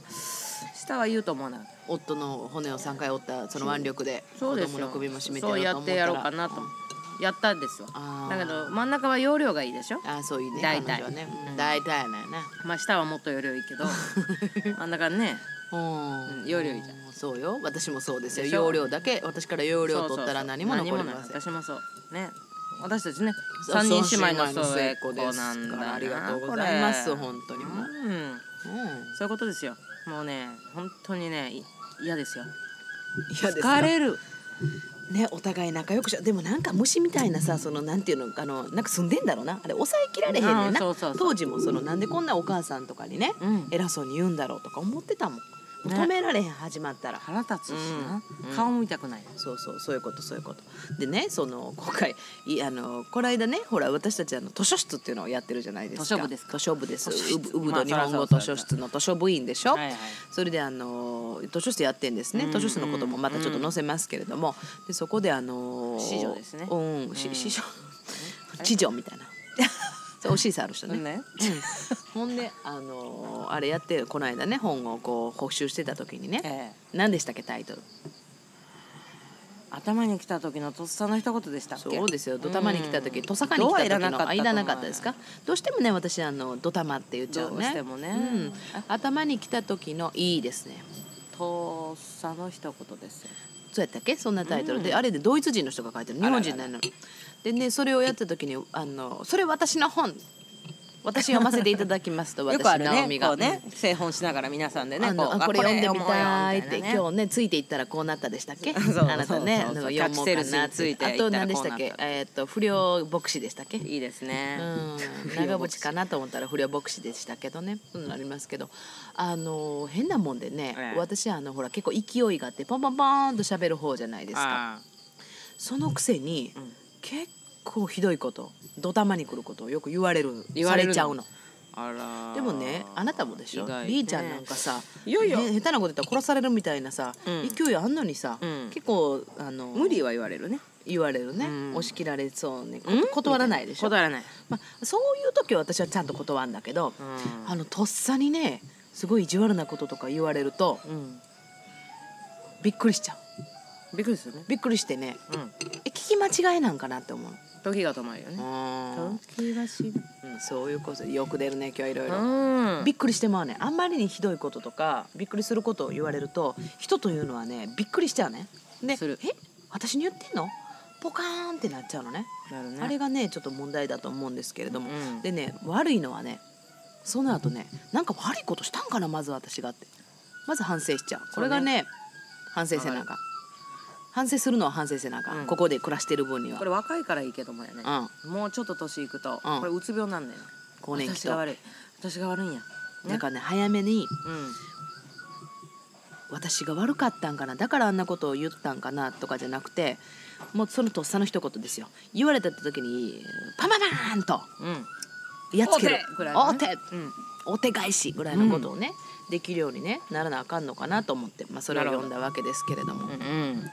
下は言うと思わない夫の骨を3回折ったその腕力で子そうですよ。供の首も絞めてそうやってやろうろかなと。やったんですよ。だけど真ん中は容量がいいでしょ？あーそういうね大体。ね、うんうん。大体やねまあ下はもっと容量いいけど。真ん中ねうん。うん容量いいじゃそうよ。私もそうですよ。でしょ？容量だけ。私から容量そうそうそう取ったら何も残りません何もない私もそう。ね。私たちねそう三人姉妹のそう末っ子ですなんだ。なありがとうございます。本当にも。う、うん。うん。そういうことですよ。もうね本当にねい嫌ですよ。嫌で疲れる。ねお互い仲良くしよう。でもなんか虫みたいなさそのなんていうのあのなんか住んでんだろうな。あれ抑えきられへんねんあーなそうそうそう。当時もそのなんでこんなお母さんとかにね、うん。偉そうに言うんだろうとか思ってたもん止められへん始まったら。腹立つしな、うん。顔見たくない。そうそう。そういうことそういうこと。でねその今回いあのこの間ねほら私たちあの図書室っていうのをやってるじゃないですか。図書部ですか？図書部です。うぶうぶど日本語図書室の図書部員でしょ、はいはい。それであの図書室やってんですね、うん。図書室のこともまたちょっと載せますけれども、でそこであの子女ですね。うん、しうん。師匠知女みたいなそうおしいさある人ね、ね。うん、ほんであのあれやってこの間ね本をこう補習してた時にね、ええ。何でしたっけタイトル？頭に来た時のとっさの一言でしたっけ？そうですよ。ドタマに来た時うん。トサカに来た時のあいらなかったですか？どうしてもね私あのドタマって言っちゃうね。どうしてもね。うん、頭に来た時のいいですね。とっさの一言ですよ。そうやったっけ？そんなタイトルで、うん。あれでドイツ人の人が書いてる日本人なのでねそれをやった時にあの「それ私の本!」私読ませていただきますと よ私くあるね。こうね製本しながら皆さんでねこうあこれ読んでみたいって今日ねついていったらこうなったでしたっけ？あなたね。読もうかなついてあと何でしたっけ？えーっと不良牧師でしたっけ？いいですね、うん、長渕かなと思ったら不良牧師でしたけどね。そういうのありますけど。あの変なもんでね、ええ。私あのほら結構勢いがあってポンポンポーンと喋る方じゃないですか。あそのくせに、ん。結構ひどいことドタマに来ることをよく言われる言われちゃうの。あら。でもねあなたもでしょ、ね。リーちゃんなんかさいやいやね下手なこと言ったら殺されるみたいなさ、うん。勢いあんのにさ、うん。結構あの無理は言われるね。言われるね、うん。押し切られそうね、断らないでしょ？断らない、まあ、そういう時は私はちゃんと断るんだけど、うん。あのとっさにねすごい意地悪なこととか言われるとうん、びっくりしちゃうびっくりするね、びっくりしてね。うん、え聞き間違いなんかなって思う。時が止まるよね。うん時がし。うんそういうことよく出るね今日いろいろ。うん。びっくりしてまうね。あんまりにひどいこととかびっくりすることを言われると人というのはねびっくりしちゃうね。でする。え？私に言ってんの？ポカーンってなっちゃうのね。なるね。あれがねちょっと問題だと思うんですけれども、うん。でね悪いのはねその後ねなんか悪いことしたんかなまず私がって。まず反省しちゃう。これがね。反省せなあかん反省するのは反省せなあかん、うん。ここで暮らしてる分には。これ若いからいいけどもやね。う、ん。もうちょっと年いくと、うん。これうつ病なんだよ更年期と。私が悪い。私が悪いんや、ね、だからね早めにうん。私が悪かったんかな。だからあんなことを言ったんかなとかじゃなくてもうそのとっさの一言ですよ。言われた時にパマパーンと。うん。やっつける。お手お手返しぐらいのことをね、できるようにねならなあかんのかなと思って、まあ、それを読んだわけですけれども、うん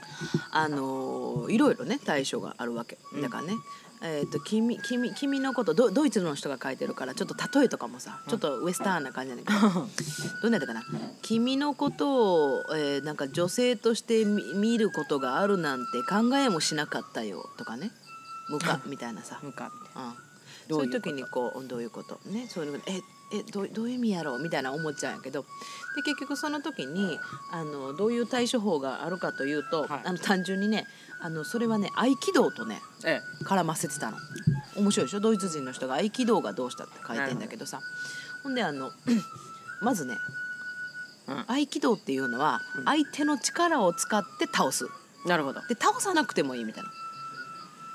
あのーいろいろね対処があるわけ。うん。だからね、えー、と君君君のことドドイツの人が書いてるからちょっと例えとかもさちょっとウエスタンな感じなんだけど、どんなやったかな？君のことを、えーなんか女性として見見ることがあるなんて考えもしなかったよとかね。無かみたいなさ、向かってうん、そうういう時にこうどういうこと？ね。そういうのええどうどういう意味やろう？みたいな思っちゃうんやけど。で結局その時にあのどういう対処法があるかというと、はい。あの単純にねあのそれはね合気道とねえ絡ませてたの。面白いでしょ？ドイツ人の人が合気道がどうしたって書いてんだけどさ。ほんであの まずね、うん。合気道っていうのはうん。相手の力を使って倒す。えなるほど。で倒さなくてもいいみたいな。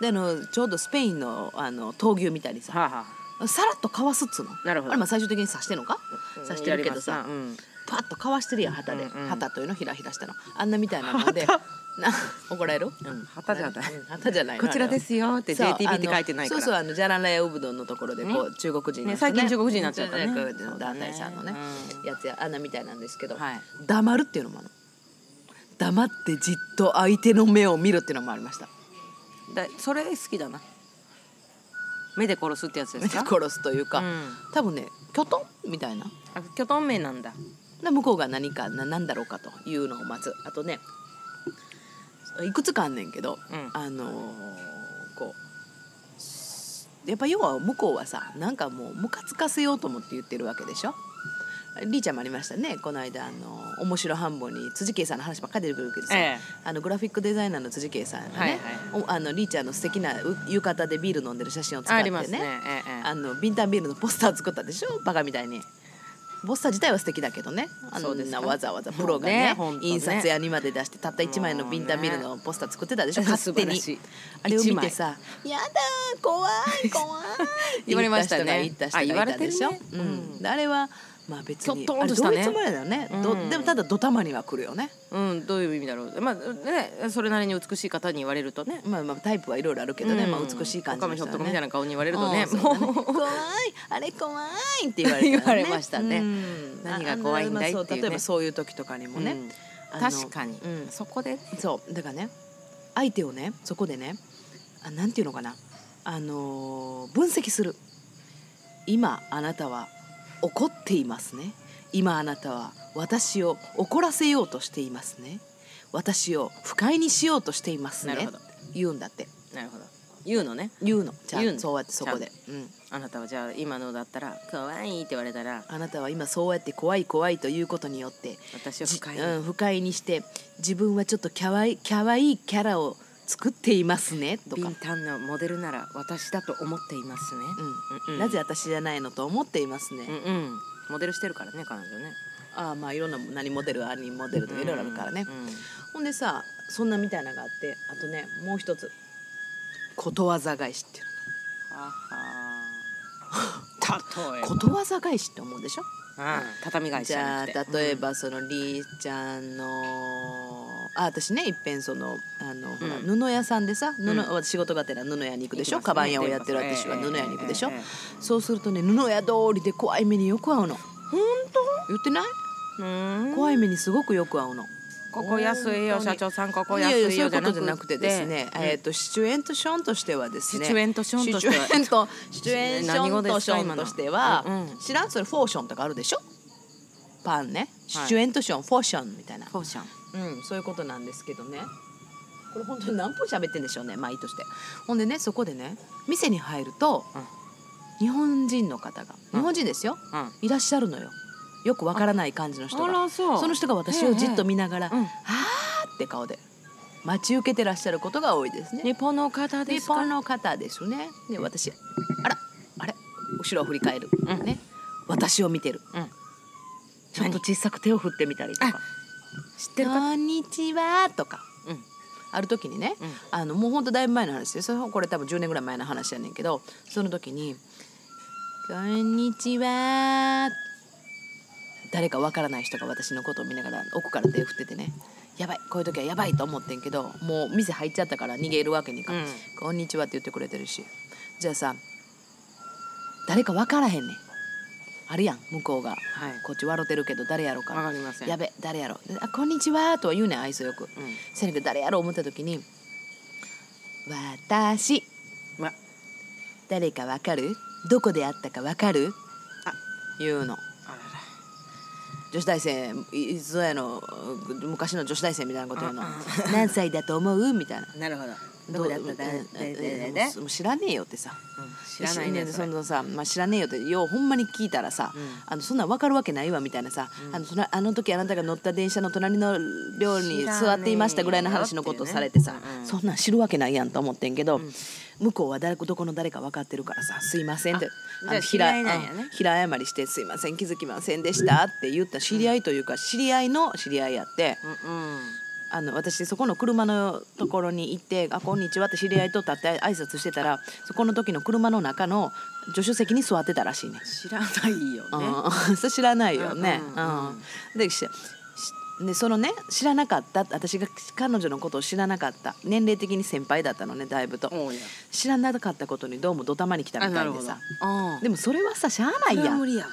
であのちょうどスペインのあの闘牛みたいにさはあ、はさらっとかわすっつうの？なるほど。あれまあ最終的に刺してんのか？あ、刺してるけどさうん。パッとかわしてるやん旗で、うんうん旗というのひらひらしたの。あんなみたいなのでな怒られる？うん。旗じゃない。うん旗じゃないのこちらですよって JTB って書いてないそうそうあのジャランラヤウブドンのところでこう、中国人の人ね。最近中国人になっちゃったね。団体さんのねうんやつやあんなみたいなんですけど、はい。黙るっていうのもあるの。黙ってじっと相手の目を見るっていうのもありました。だそれ好きだな目で殺すってやつですか？殺すというか、うん。多分ねキョトンみたいな。あ巨トン名なんだ。で向こうが何かな何だろうかというのを待つ。あとねいくつかあんねんけど、うん。あのーこうやっぱ要は向こうはさなんかもうムカつかせようと思って言ってるわけでしょ？リーちゃんもありましたね。この間あの面白半分に辻圭さんの話ばっかり出てくるけどさ、ええ。あのグラフィックデザイナーの辻圭さんがね、はいはい。おあのリーちゃんの素敵なう浴衣でビール飲んでる写真を使ってねあね。えあのビンタンビールのポスター作ったでしょ？バカみたいに。ポスター自体は素敵だけどね。あんそうんですか。なわざわざプロがねねね。印刷屋にまで出してたった1枚のビンタンビールのポスター作ってたでしょ、勝手に。あれを見てさ「やだー怖い怖い」言われましたね。言った人が言った人がいたでしょ？うん。あれはまあ別にきょっとんとしたね。だよね、どうん。でもただドタマには来るよね。うんどういう意味だろう。まあねそれなりに美しい方に言われるとね。まあまあタイプはいろいろあるけどね、うん。まあ、美しい感じの人は岡部ひょっとこみたいねな顔に言われるとね。うん。もそう。怖い。あれ怖いって言われた、ね、言われましたね。うん。何が怖いんだいっていうね。例えばそういう時とかにもね、確かに、うん。そこで。そう。だからね相手をねそこでねあなんていうのかな。あのー分析する。今あなたは怒っていますね。今あなたは私を怒らせようとしていますね。私を不快にしようとしていますね。なるほど。言うんだって。なるほど。言うのね。言うの。ちゃ言うんの。んそうやってそこで、うん、あなたはじゃあ今のだったら可愛いって言われたらあなたは今そうやって怖い怖いということによって私は不快。じうん、不快にして自分はちょっとキャワイキャワイイキャラを作っていますねとか。ビン、タンのモデルなら私だと思っていますね。うんうんなぜ私じゃないのと思っていますね、うんうん。モデルしてるからね彼女ね。ああまあいろんな何モデル兄モデルとかいろいろあるからね、うんうんほんでさそんなみたいなのがあってあとねもう一つ。ことわざ返しっていう。はは 例えば。ことわざ返しって思うでしょ？うん。畳返しじゃあ例えばそのりーちゃんのあ私ねいっぺんそのあの、ほらうん。布屋さんでさ布、う仕事がてら布屋に行くでしょ、ねカバン屋をやってるええ私は布屋に行くでしょ、そうするとね布屋通りで怖い目によく会うの。本言ってない、怖い目にすごくよく会うの。ここ安いよ社長さん。ここ安いよそういうことじゃなくてですね、うん。えっ、とシチュエントションとしてはですね。シチュエントションとしては。シチュエントシチュエンションとションとしては、知らん？それフォーションとかあるでしょ？パンね。シはい。チュエントション、フォーションみたいな。フォーションうん、そういうことなんですけどね。これ本当に何分喋ってんでしょうねまあいいとしてほんでねそこでね店に入ると、日本人の方が日本人ですよ、うん。いらっしゃるのよ。よくわからない感じの人あがらそう。の人が私をじっと見ながら「うん。はあ」って顔で待ち受けてらっしゃることが多いですね。日本の方で日すか？本の方ですね。で私あらあれ？後ろを振り返る、うん。ね。私を見てる。うん。ちょっと小さく手を振ってみたりとか知ってるか？こんにちは」とか。うん。ある時にね、うん。あのもうほんとだいぶ前の話ですよ。これ多分10年ぐらい前の話やねんけどその時に「こんにちは」誰かわからない人が私のことを見ながら奥から手を振っててね。やばいこういう時はやばいと思ってんけどもう店入っちゃったから逃げるわけにいかん、うん。こんにちはって言ってくれてるし。じゃあさ誰かわからへんねんあるやん向こうが。はい。こっち笑ってるけど誰やろうか。わかりません。やべ誰やろ。であこんにちはとは言うねん愛想よく。うん。せやけど誰やろう思った時に「私。わ。誰かわかる？どこで会ったかわかる?あ」言うの。女子大生いいつぞやの昔の女子大生みたいなこと言うの。あ「何歳だと思う?」みたいな。なるほどどこだった？だもう知らねえよってさ。知らないねでそのさ、まあ、知らねえよってようほんまに聞いたらさ、うん。あのそんなん分かるわけないわみたいなさ、あのそのあの時あなたが乗った電車の隣の寮に座っていましたぐらいの話のことをされてさ、そんなん知るわけないやんと思ってんけど、ん。向こうは誰どこの誰か分かってるからさ「すいません」って。あじゃあ知り合いなんやね。うん平謝りして「すいません気づきませんでした」って言った知り合いというか知り合いの知り合いやって。うんうんあの私そこの車のところに行って「あこんにちは」って知り合いと立って挨拶してたらそこの時の車の中の助手席に座ってたらしいね。知らないよね。うん、知らないよね。うんうんうん。うん。ででそのね知らなかった私が彼女のことを知らなかった年齢的に先輩だったのねだいぶと。知らなかったことにどうもドタマに来たみたいでさ。あでもそれはさしゃあないやん。無理やわ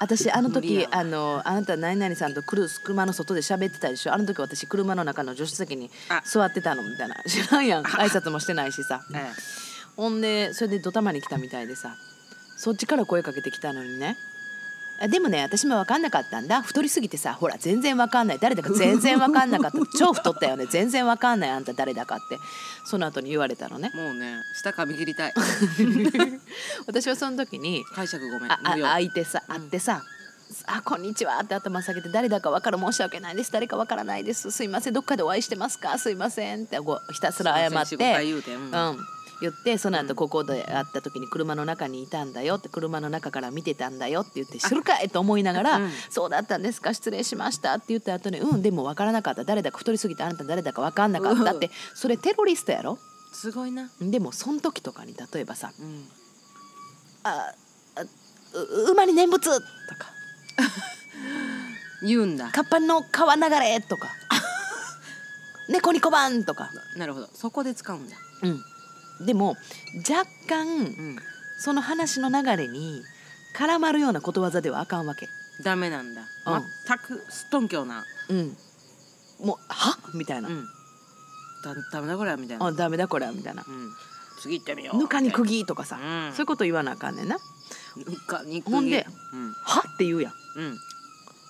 私あの時あのあなた何々さんと車の外で喋ってたでしょ？あの時私車の中の助手席にあ。座ってたのみたいな。知らんやん。挨拶もしてないしさ。えほんでそれでドタマに来たみたいでさ。そっちから声かけてきたのにね。あでもね私も分かんなかったんだ。太りすぎてさほら全然分かんない。誰だか全然分かんなかった。超太ったよね。全然分かんないあんた誰だかって。その後に言われたのね。えもうね下髪切りたい。私はその時に解釈ごめん。ああ無料開いてさ会ってさ「あこんにちは」って頭下げて「誰だか分かる申し訳ないです。誰か分からないです。すいません。どっかでお会いしてますか？すいません」ってこうひたすら謝って。うん言ってその後ここで会った時に車の中にいたんだよって車の中から見てたんだよって言って「知るかい!」と思いながらうん「そうだったんですか失礼しました」って言った後に「うんでも分からなかった。誰だか太りすぎてあなた誰だか分かんなかった」ってそれテロリストやろ？すごいな。でもその時とかに例えばさうん。ああう馬に念仏とか。言うんだ。カッパの川流れとか。猫に小判とか、なるほど。そこで使うんだ。うん、でも若干うん。その話の流れに絡まるようなことわざではあかんわけ、ダメなんだ。うん。全くすっとんきょうな。うん、もう「は？みたいな「うん。だダメだこれはみたいな。あダメだこれは」みたいな。うん。次行ってみよ「う。ぬかに釘」とかさ、うん。そういうこと言わなあかんねんな。ぬかにほんでうん「は？って言うやん。うん。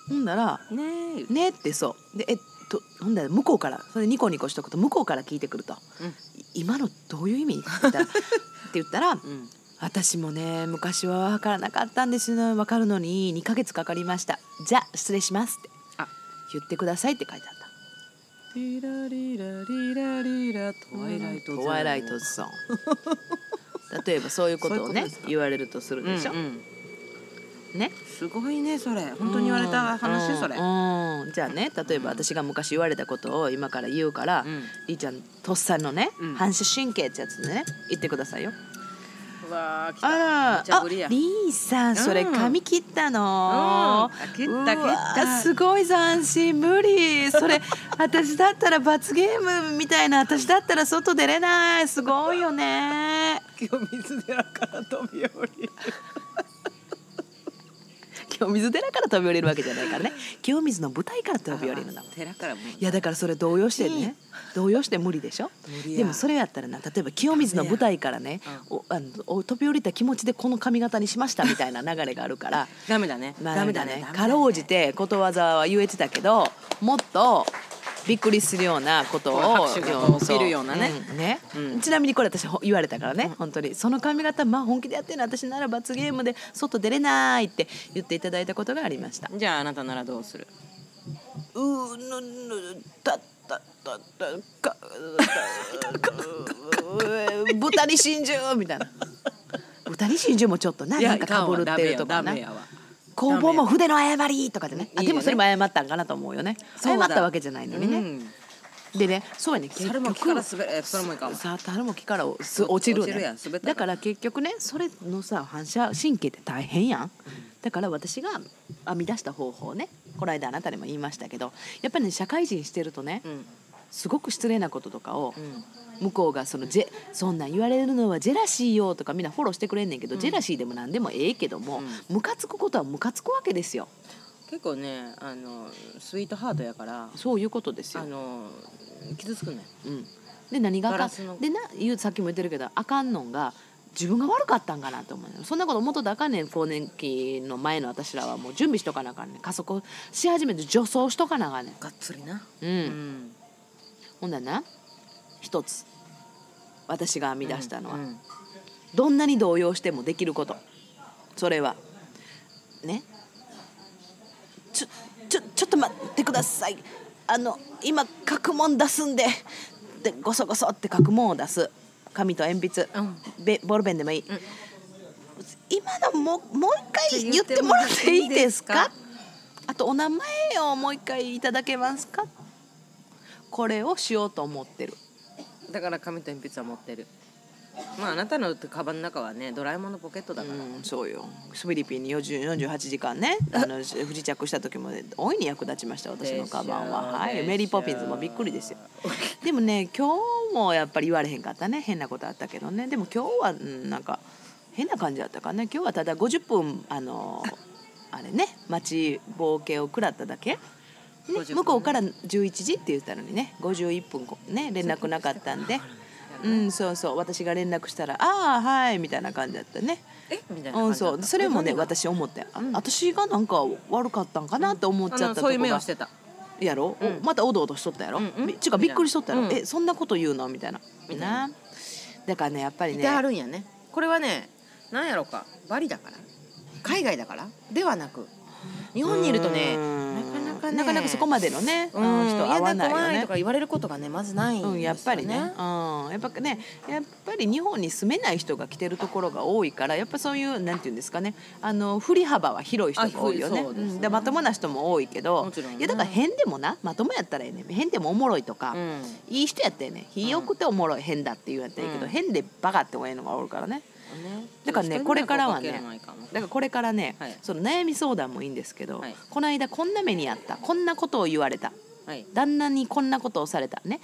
ほんだらねえ「ね」ってそう。でえっとほんだら向こうからそれニコニコしとくと向こうから聞いてくると。うん「い今のどういう意味?」って言ったらって言ったらうん。私もね昔は分からなかったんですよ。分かるのに2ヶ月かかりました。じゃあ失礼しますって。あ。言ってくださいって書いてあった。リラリラリラリラトワイライトゾーントワイライトゾーン。例えばそういうことをね言われるとするでしょ、うんうんね。すごいねそれ。本当に言われた話それ。うん。うんじゃあね例えば私が昔言われたことを今から言うから、うん。りーちゃんとっさのね、うん。反射神経ってやつでね言ってくださいよ。うわーあらありーさんそれうん髪切ったの、うん。あ切った切った。すごい斬新無理。それ 私だったら罰ゲームみたいな私だったら外出れない。すごいよね。清水寺から飛び降りる清水寺から飛び降りるわけじゃないからね清水の舞台から飛び降りるの。寺からもういやだからそれ動揺してね。動揺して無理でしょ？でもそれやったらな例えば清水の舞台からねおあのお飛び降りた気持ちでこの髪型にしましたみたいな流れがあるから。ダメだね。まあダメだね。かろうじてことわざは言えてたけどもっとびっくりするようなことを拍手が起きるようなね。うん。ね。うん。ちなみにこれ私ほ言われたからね、本当に。その髪型まあ本気でやってるの私なら罰ゲームで外出れないって言っていただいたことがありましたじゃああなたならどうするうーぬぬたたたたか豚に真珠みたいな豚に真珠もちょっとななんかかぶるってるとかなダメやわ工房も筆の誤りとかでね。あでもそれも謝ったんかなと思うよね。謝そうだ。ったわけじゃないのにね、うん。でねそうやね。結局さ猿も木からす落ちるね。だから結局ねそれのさ反射神経って大変やん。だから私が編み出した方法ねこの間あなたにも言いましたけどやっぱりね社会人してるとねうんすごく失礼なこととかをうん。向こうがそのジェそんなん言われるのはジェラシーよとかみんなフォローしてくれんねんけど、ジェラシーでも何でもええけども、ムカつくことはムカつくわけですよ。結構ねあのスイートハートやからそういうことですよ。あ。の傷つくねうん、で何があかでな言うさっきも言ってるけどあかんのんが自分が悪かったんかなと思うのそんなこと思っとったらあかんねん更年期の前の私らは。もう準備しとかなあかんねん。加速し始めて助走しとかなあかんねん。がっつりな。うん。うんほんだらな一つ。私が編み出したのは、うんどんなに動揺してもできること。それは。ね。ちょちょちょっと待ってください。あの今書くもん出すんで。でゴソゴソって書くもんを出す。紙と鉛筆、うん。べボールペンでもいい、今のももう一回言ってもらっていいですか？あとお名前をもう一回いただけますか？これをしようと思ってる。だから紙と鉛筆は持ってる。まああなたのカバンの中はねドラえもんのポケットだから、うん、そうよ。フィリピンに40 48時間ね。あの不時着した時もね大いに役立ちました私のカバンは、はい、メリー・ポピンズもびっくりですよ。でもね今日もやっぱり言われへんかったね。変なことあったけどね。でも今日は、うん、なんか変な感じだったかね。今日はただ50分あのあれね待ちぼうけを食らっただけ、ね50分ね向こうから11時って言ったのにね51分こね連絡なかったんで。うん、そうそう。私が連絡したら「ああはい」みたいな感じだったね。えみたいなうん、そう。それもね私思って、あ私がなんか悪かったんかなって思っちゃったとこあのそういう目をがしてた。やろ、うん。おまたおどおどしとったやろ、うんうん。びちゅうかびっくりしとったやろ、うん。えそんなこと言うの？みたいな。な。な。だからねやっぱりね。いてはるんやね。これはねなんやろか。バリだから。海外だから。ではなく。日本にいるとねかなかね。なかなかそこまでのね、うん。人合わないよね。とか言われることがねまずないんですよ、うん、やっぱりね、うん、やっぱね、やっぱり日本に住めない人が来てるところが多いから、やっぱそういうなんていうんですかね、あの振り幅は広い人が多いよね。ですね。まともな人も多いけど、ね。いやだから変でもな、まともやったらええね、変でもおもろいとか、うん。いい人やったよね、ひよくておもろい変だって言うやったらいいけど、うん。変でバカって多いのがおるからね。ね。だからねこれからはねだからこれからね、はい。その悩み相談もいいんですけど、はい。この間こんな目にあったこんなことを言われた。はい。旦那にこんなことをされた。ね。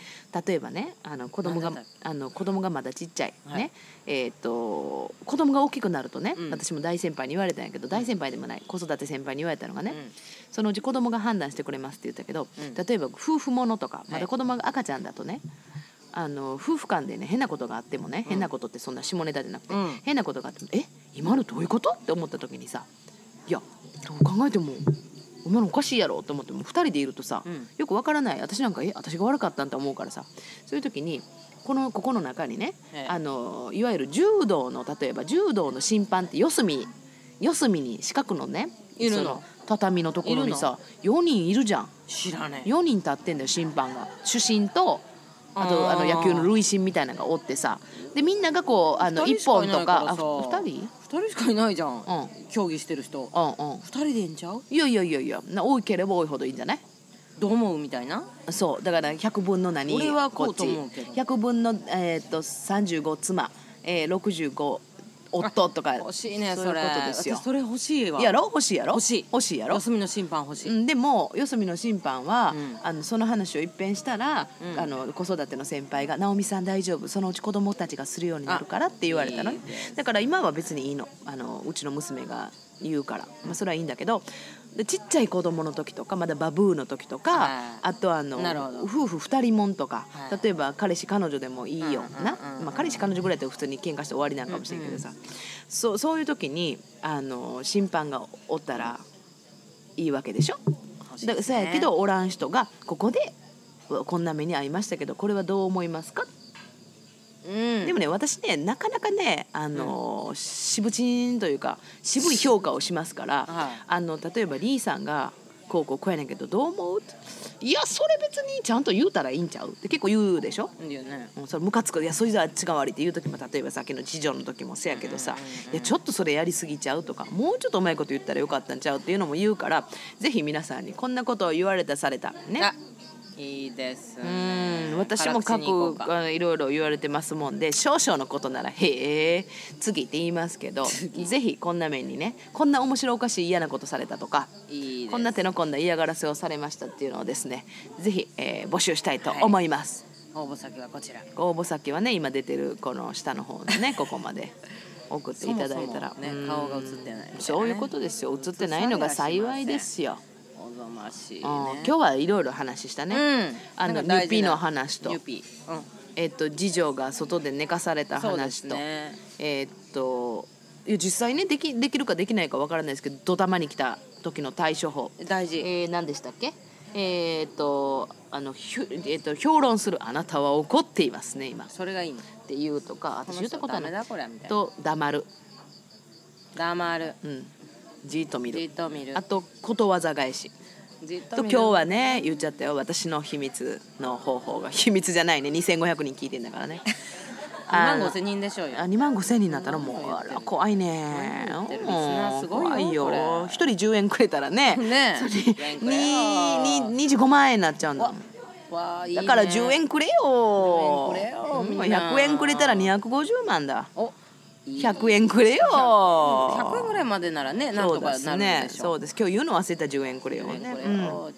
例えばねあの子供があの子供がまだちっちゃい、はい。ね。えっ、と子供が大きくなるとね、うん。私も大先輩に言われたんやけど大先輩でもない子育て先輩に言われたのがね、うん。そのうち子供が判断してくれますって言ったけど、うん。例えば夫婦ものとかいまだ子供が赤ちゃんだとね、あの夫婦間でね変なことがあってもね、変なことってそんな下ネタじゃなくて、うん。変なことがあってもえ今のどういうことって思った時にさいやどう考えても今のおかしいやろと思っても2人でいるとさ、うん。よくわからない。私なんかえ私が悪かったんと思うからさそういう時にこのここの中にね、ええ。あのいわゆる柔道の例えば柔道の審判って四隅四隅に四角のねいるの。その畳のところにいさ4人いるじゃん。知らねえ。4人立ってんだよ審判が。主審とあとあの野球の塁審みたいなのがおってさ。でみんながこうあの二1本とかいないからかさあふ二人？二人しかいないじゃん、うん。競技してる人。うんうん。二人でいいんちゃう？いやいやいやいや。な多ければ多いほどいいんじゃない？どう思うみたいな？そう。だから100分の何？俺はこうっちと思うけど100分の、えー、と35妻、えー、65夫とか欲しいねそういうそれことですよ。私それ欲しいわ。やろ？欲しいやろ？欲しい。欲しいやろ？休みの審判欲しい、うん、でも四隅の審判は、うん。あのその話を一遍したら、うん。あの子育ての先輩が「直美さん大丈夫？そのうち子供たちがするようになるから」って言われたのね。いいです。だから今は別にいいの。あのうちの娘が言うから、まあ、それはいいんだけどでちっちゃい子供の時とかまだバブーの時とか、はい。あとあの夫婦二人もんとか、はい。例えば彼氏彼女でもいいよ、うんな、うんうんまあ、彼氏彼女ぐらいだと普通に喧嘩して終わりなんかもしれんけどさ、そうそういう時にあの審判がおったらいいわけでしょ？だそうやけどおらん人がここでこんな目に遭いましたけどこれはどう思いますか、うんでもね私ねなかなかねあの、渋ちんというか渋い評価をしますから、はい。あの例えばリーさんがこうこうこうやねんけどどう思う？いやそれ別にちゃんと言うたらいいんちゃう？って結構言うでしょ？うんそれムカつく。いやそいつは違う悪いって言う時も例えばさっきの次女の時もせやけどさ、いやちょっとそれやりすぎちゃうとかもうちょっとうまいこと言ったらよかったんちゃうっていうのも言うからぜひ皆さんにこんなことを言われたされた。ね。あいいですうねん。私も辛口に行こうか。各あのいろいろ言われてますもんで少々のことなら「へえ次」って言いますけどぜひこんな面にねこんな面白おかしい嫌なことされたとかいいこんな手の込んだ嫌がらせをされましたっていうのをですねぜひ、えー募集したいと思います。応募先はこちら。応募先はね今出てるこの下の方のね ここまで送っていただいたら。ねうん顔が映ってないね。そういうことですよ。映ってないのが幸いですよ、おぞましいね。うん今日はいろいろ話したね、うん。あのニュピの話と。うん。えっと次女が外で寝かされた話と、ね。えっといや実際ねできできるかできないかわからないですけどドタマに来た時の対処法。大事。えー、何でしたっけ？えーっとあのひゅ、えーっと評論するあなたは怒っていますね今。っそれがいいの。ていうとか私言ったことはないと黙る、黙る。うん、じーっと見じるっと見る。あとことわざ返し。と今日はね言っちゃったよ。私の秘密の方法が秘密じゃないね。2500人聞いてんだからね。2万5千人でしょうよ。あ2万5千人になったらもうあら怖いね。すごいよ怖いよ。これ。1人10円くれたらね。ねえ。それ10円くれよ。にに25万円になっちゃうんだだから10円くれよ。10円くれようんみん。な100円くれたら250万だ。お100円くれよ。100円ぐらいまでならねなんとかなるね。そうです。今日言うの忘れた10円くれよ10ねうん。よ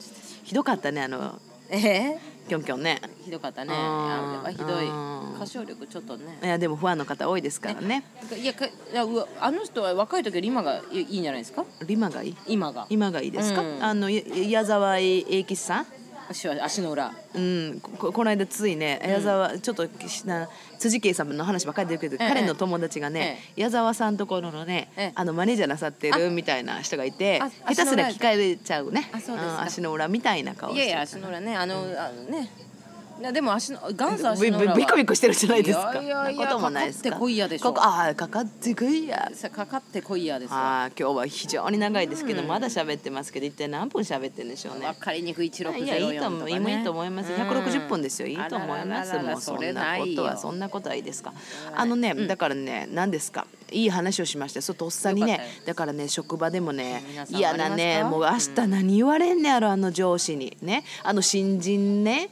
ひどかったねあの。え？キョンキョンね。ひどかったね。うん。あひどい。うん。歌唱力ちょっとね。いやでもファンの方多いですからね。いやかいやうわあの人は若い時より今がいいんじゃないですか？リマがいい？今が。今がいいですか、うん。あのや矢沢永吉さん？足は足の裏。うん、ここの間ついね矢沢、ちょっとしな辻圭さんの話ばっかり出るけど、ええ。彼の友達がね、矢沢さんところのね、ええ。あのマネージャーなさってるみたいな人がいてあ下手すら聞かれちゃうね。あそうですか。ん足の裏みたいな顔していやいや足の裏ねあのあのねいやでも足の元祖足の裏は。ビビビコビコしてるじゃないですか。いやいやいやこともないですか。かかってこいやでしょ。ここああかかってこいや。さかかってこいやですよああ今日は非常に長いですけど、まだ喋ってますけど一体何分喋ってんでしょうね。分かりにくい1604いやいいと思う、とかね。いいと思います。うん。160分ですよ。いいと思います。そんなことはそんなことはいいですか。あのね、だからね、何ですか。いい話をしました。よ。そうとっさにねだからね、職場でもね嫌なね、もう明日何言われんねやろ、あの上司に。ね、あの新人ね、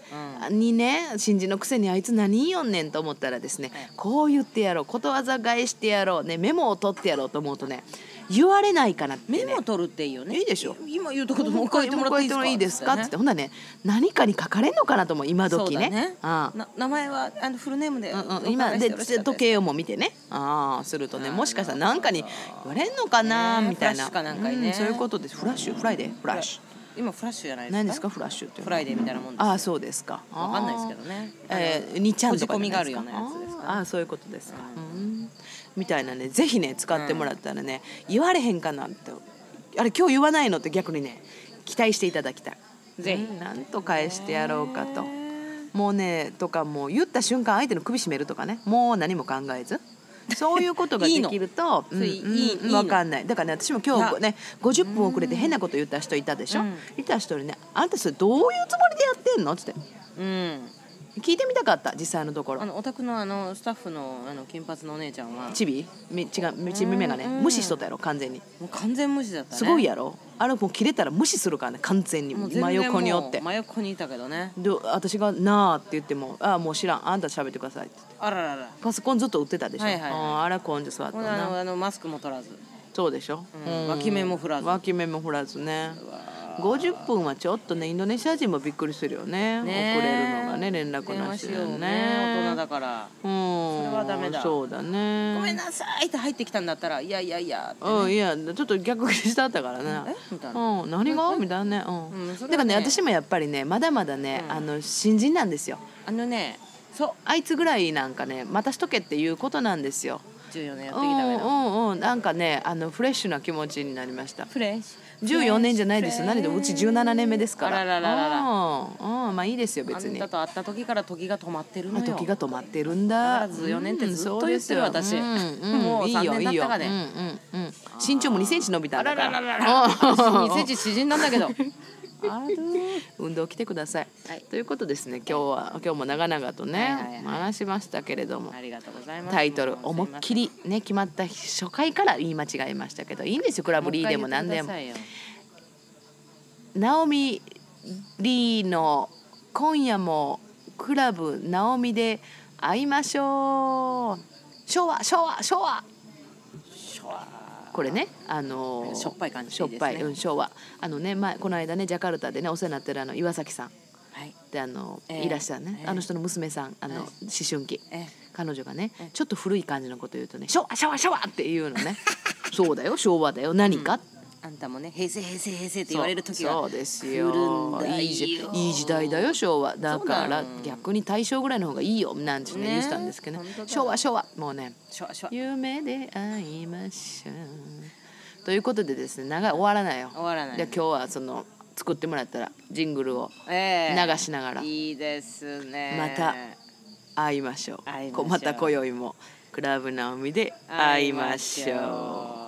にね、新人のくせにあいつ何言いよんねんと思ったらですね、こう言ってやろう、ことわざ返してやろう、ね、メモを取ってやろうと思うとね、言われないかなって、ね。メモ取るっていいよね。いいでしょ。今言うとこともう一回言ってもらっていいですかってもいいですかって。言ってほんならね何かに書かれんのかなと思う今時ねだね。ああ。な名前はあのフルネームでうんうん、お今で時計をも見てね。ああするとねもしかしたら何かに言われんのかなねみたいな。うんそういうことです。フラッシュフライデー。フラッシュ。今フラッシュじゃないですか？何ですか？フラッシュって。フライデーみたいなもんああそうですか。わかんないですけどね。えー、にちゃんとかあるようなやつですかああそういうことですか、うんみたいなねぜひね使ってもらったらね、言われへんかなって。あれ今日言わないのって逆にね期待していただきたい。ぜひ。うんなんと返してやろうかと。もうねとかもう言った瞬間相手の首絞めるとかねもう何も考えず。そういうことが できるといい分かんない。だからね私も今日ね50分遅れて変なこと言った人いたでしょ、うん。いた人にね「あんたそれどういうつもりでやってんの?」っつって。うん聞いてみたかった実際のところ。あのお宅のあのスタッフのあの金髪のお姉ちゃんは。チビ？み違うちびめがねうん。無視しとったやろ完全に。もう完全無視だったね。すごいやろ？あれもう切れたら無視するからね完全に。もう全然真横におって。真横にいたけどね。で私が「なあ」って言っても「ああもう知らん。あんた喋ってください」って言って。あららら。パソコンずっと売ってたでしょ、はいはいはい。うんあれ根性座ったな。あのマスクも取らず。そうでしょ、うん。脇目も振らず。脇目も振らずね。うわ50分はちょっとねインドネシア人もびっくりするよね。ね遅れるのがね連絡電なしで話しようねね大人だから。うん。それはダメだ。そうだね。ごめんなさいって入ってきたんだったらいやいやいやね。うんいやちょっと逆切りしてあったからね。え？みたいな。うん何が？みたいなね。うん、だからね私もやっぱりねまだまだね、うん。あの新人なんですよ。あのねそう。あいつぐらいなんかねまたしとけっていうことなんですよ。14年やっうんてきたけど。うんうん。なんかねあのフレッシュな気持ちになりました。フレッシュ14年じゃないですよ。何でもうち17年目ですから。あららららら。うん。うん。まあいいですよ別に。あんたと会った時から時が止まってるのよ。時が止まってるんだ。だから14年ってうんずっと言ってるそうですよ。私。うんうん。もういいよ3年経ったかね。うんうんうん。身長も2センチ伸びたあんだから。らららららうん。2センチ縮んだんだけど運動来てください、はい。ということですね今日は。今日も長々とね、話しましたけれども。ありがとうございます。タイトル思いっきりね決まった初回から言い間違えましたけどいいんですよクラブリーでも何でも。ナオミリーの今夜もクラブナオミで会いましょう。昭和昭和昭和これねあのーしょっぱい感じでしょっぱい、うん、昭和。あのね前この間ねジャカルタでねお世話になってるあの岩崎さん。はい。であの、ええ。いらっしゃるね、ええ。あの人の娘さんあの、はい思春期。え彼女がねええ。ちょっと古い感じのこと言うとね「昭和昭和昭和!」って言うのね。そうだよ昭和だよ。何か、あんたもね平成平成平成って言われる時がそうですよ。んだよ。いいじいい時代だよ昭和。だから逆に大正ぐらいの方がいいよなんてねね言ってたんですけどね。昭和昭和もうね夢で会いましょう。ということでですね長い終わらないよ。終わらない。で今日はその作ってもらったらジングルをええ。流しながら。いいですね。また会いましょう。ましょう。こまた今宵もクラブナオミで会いましょう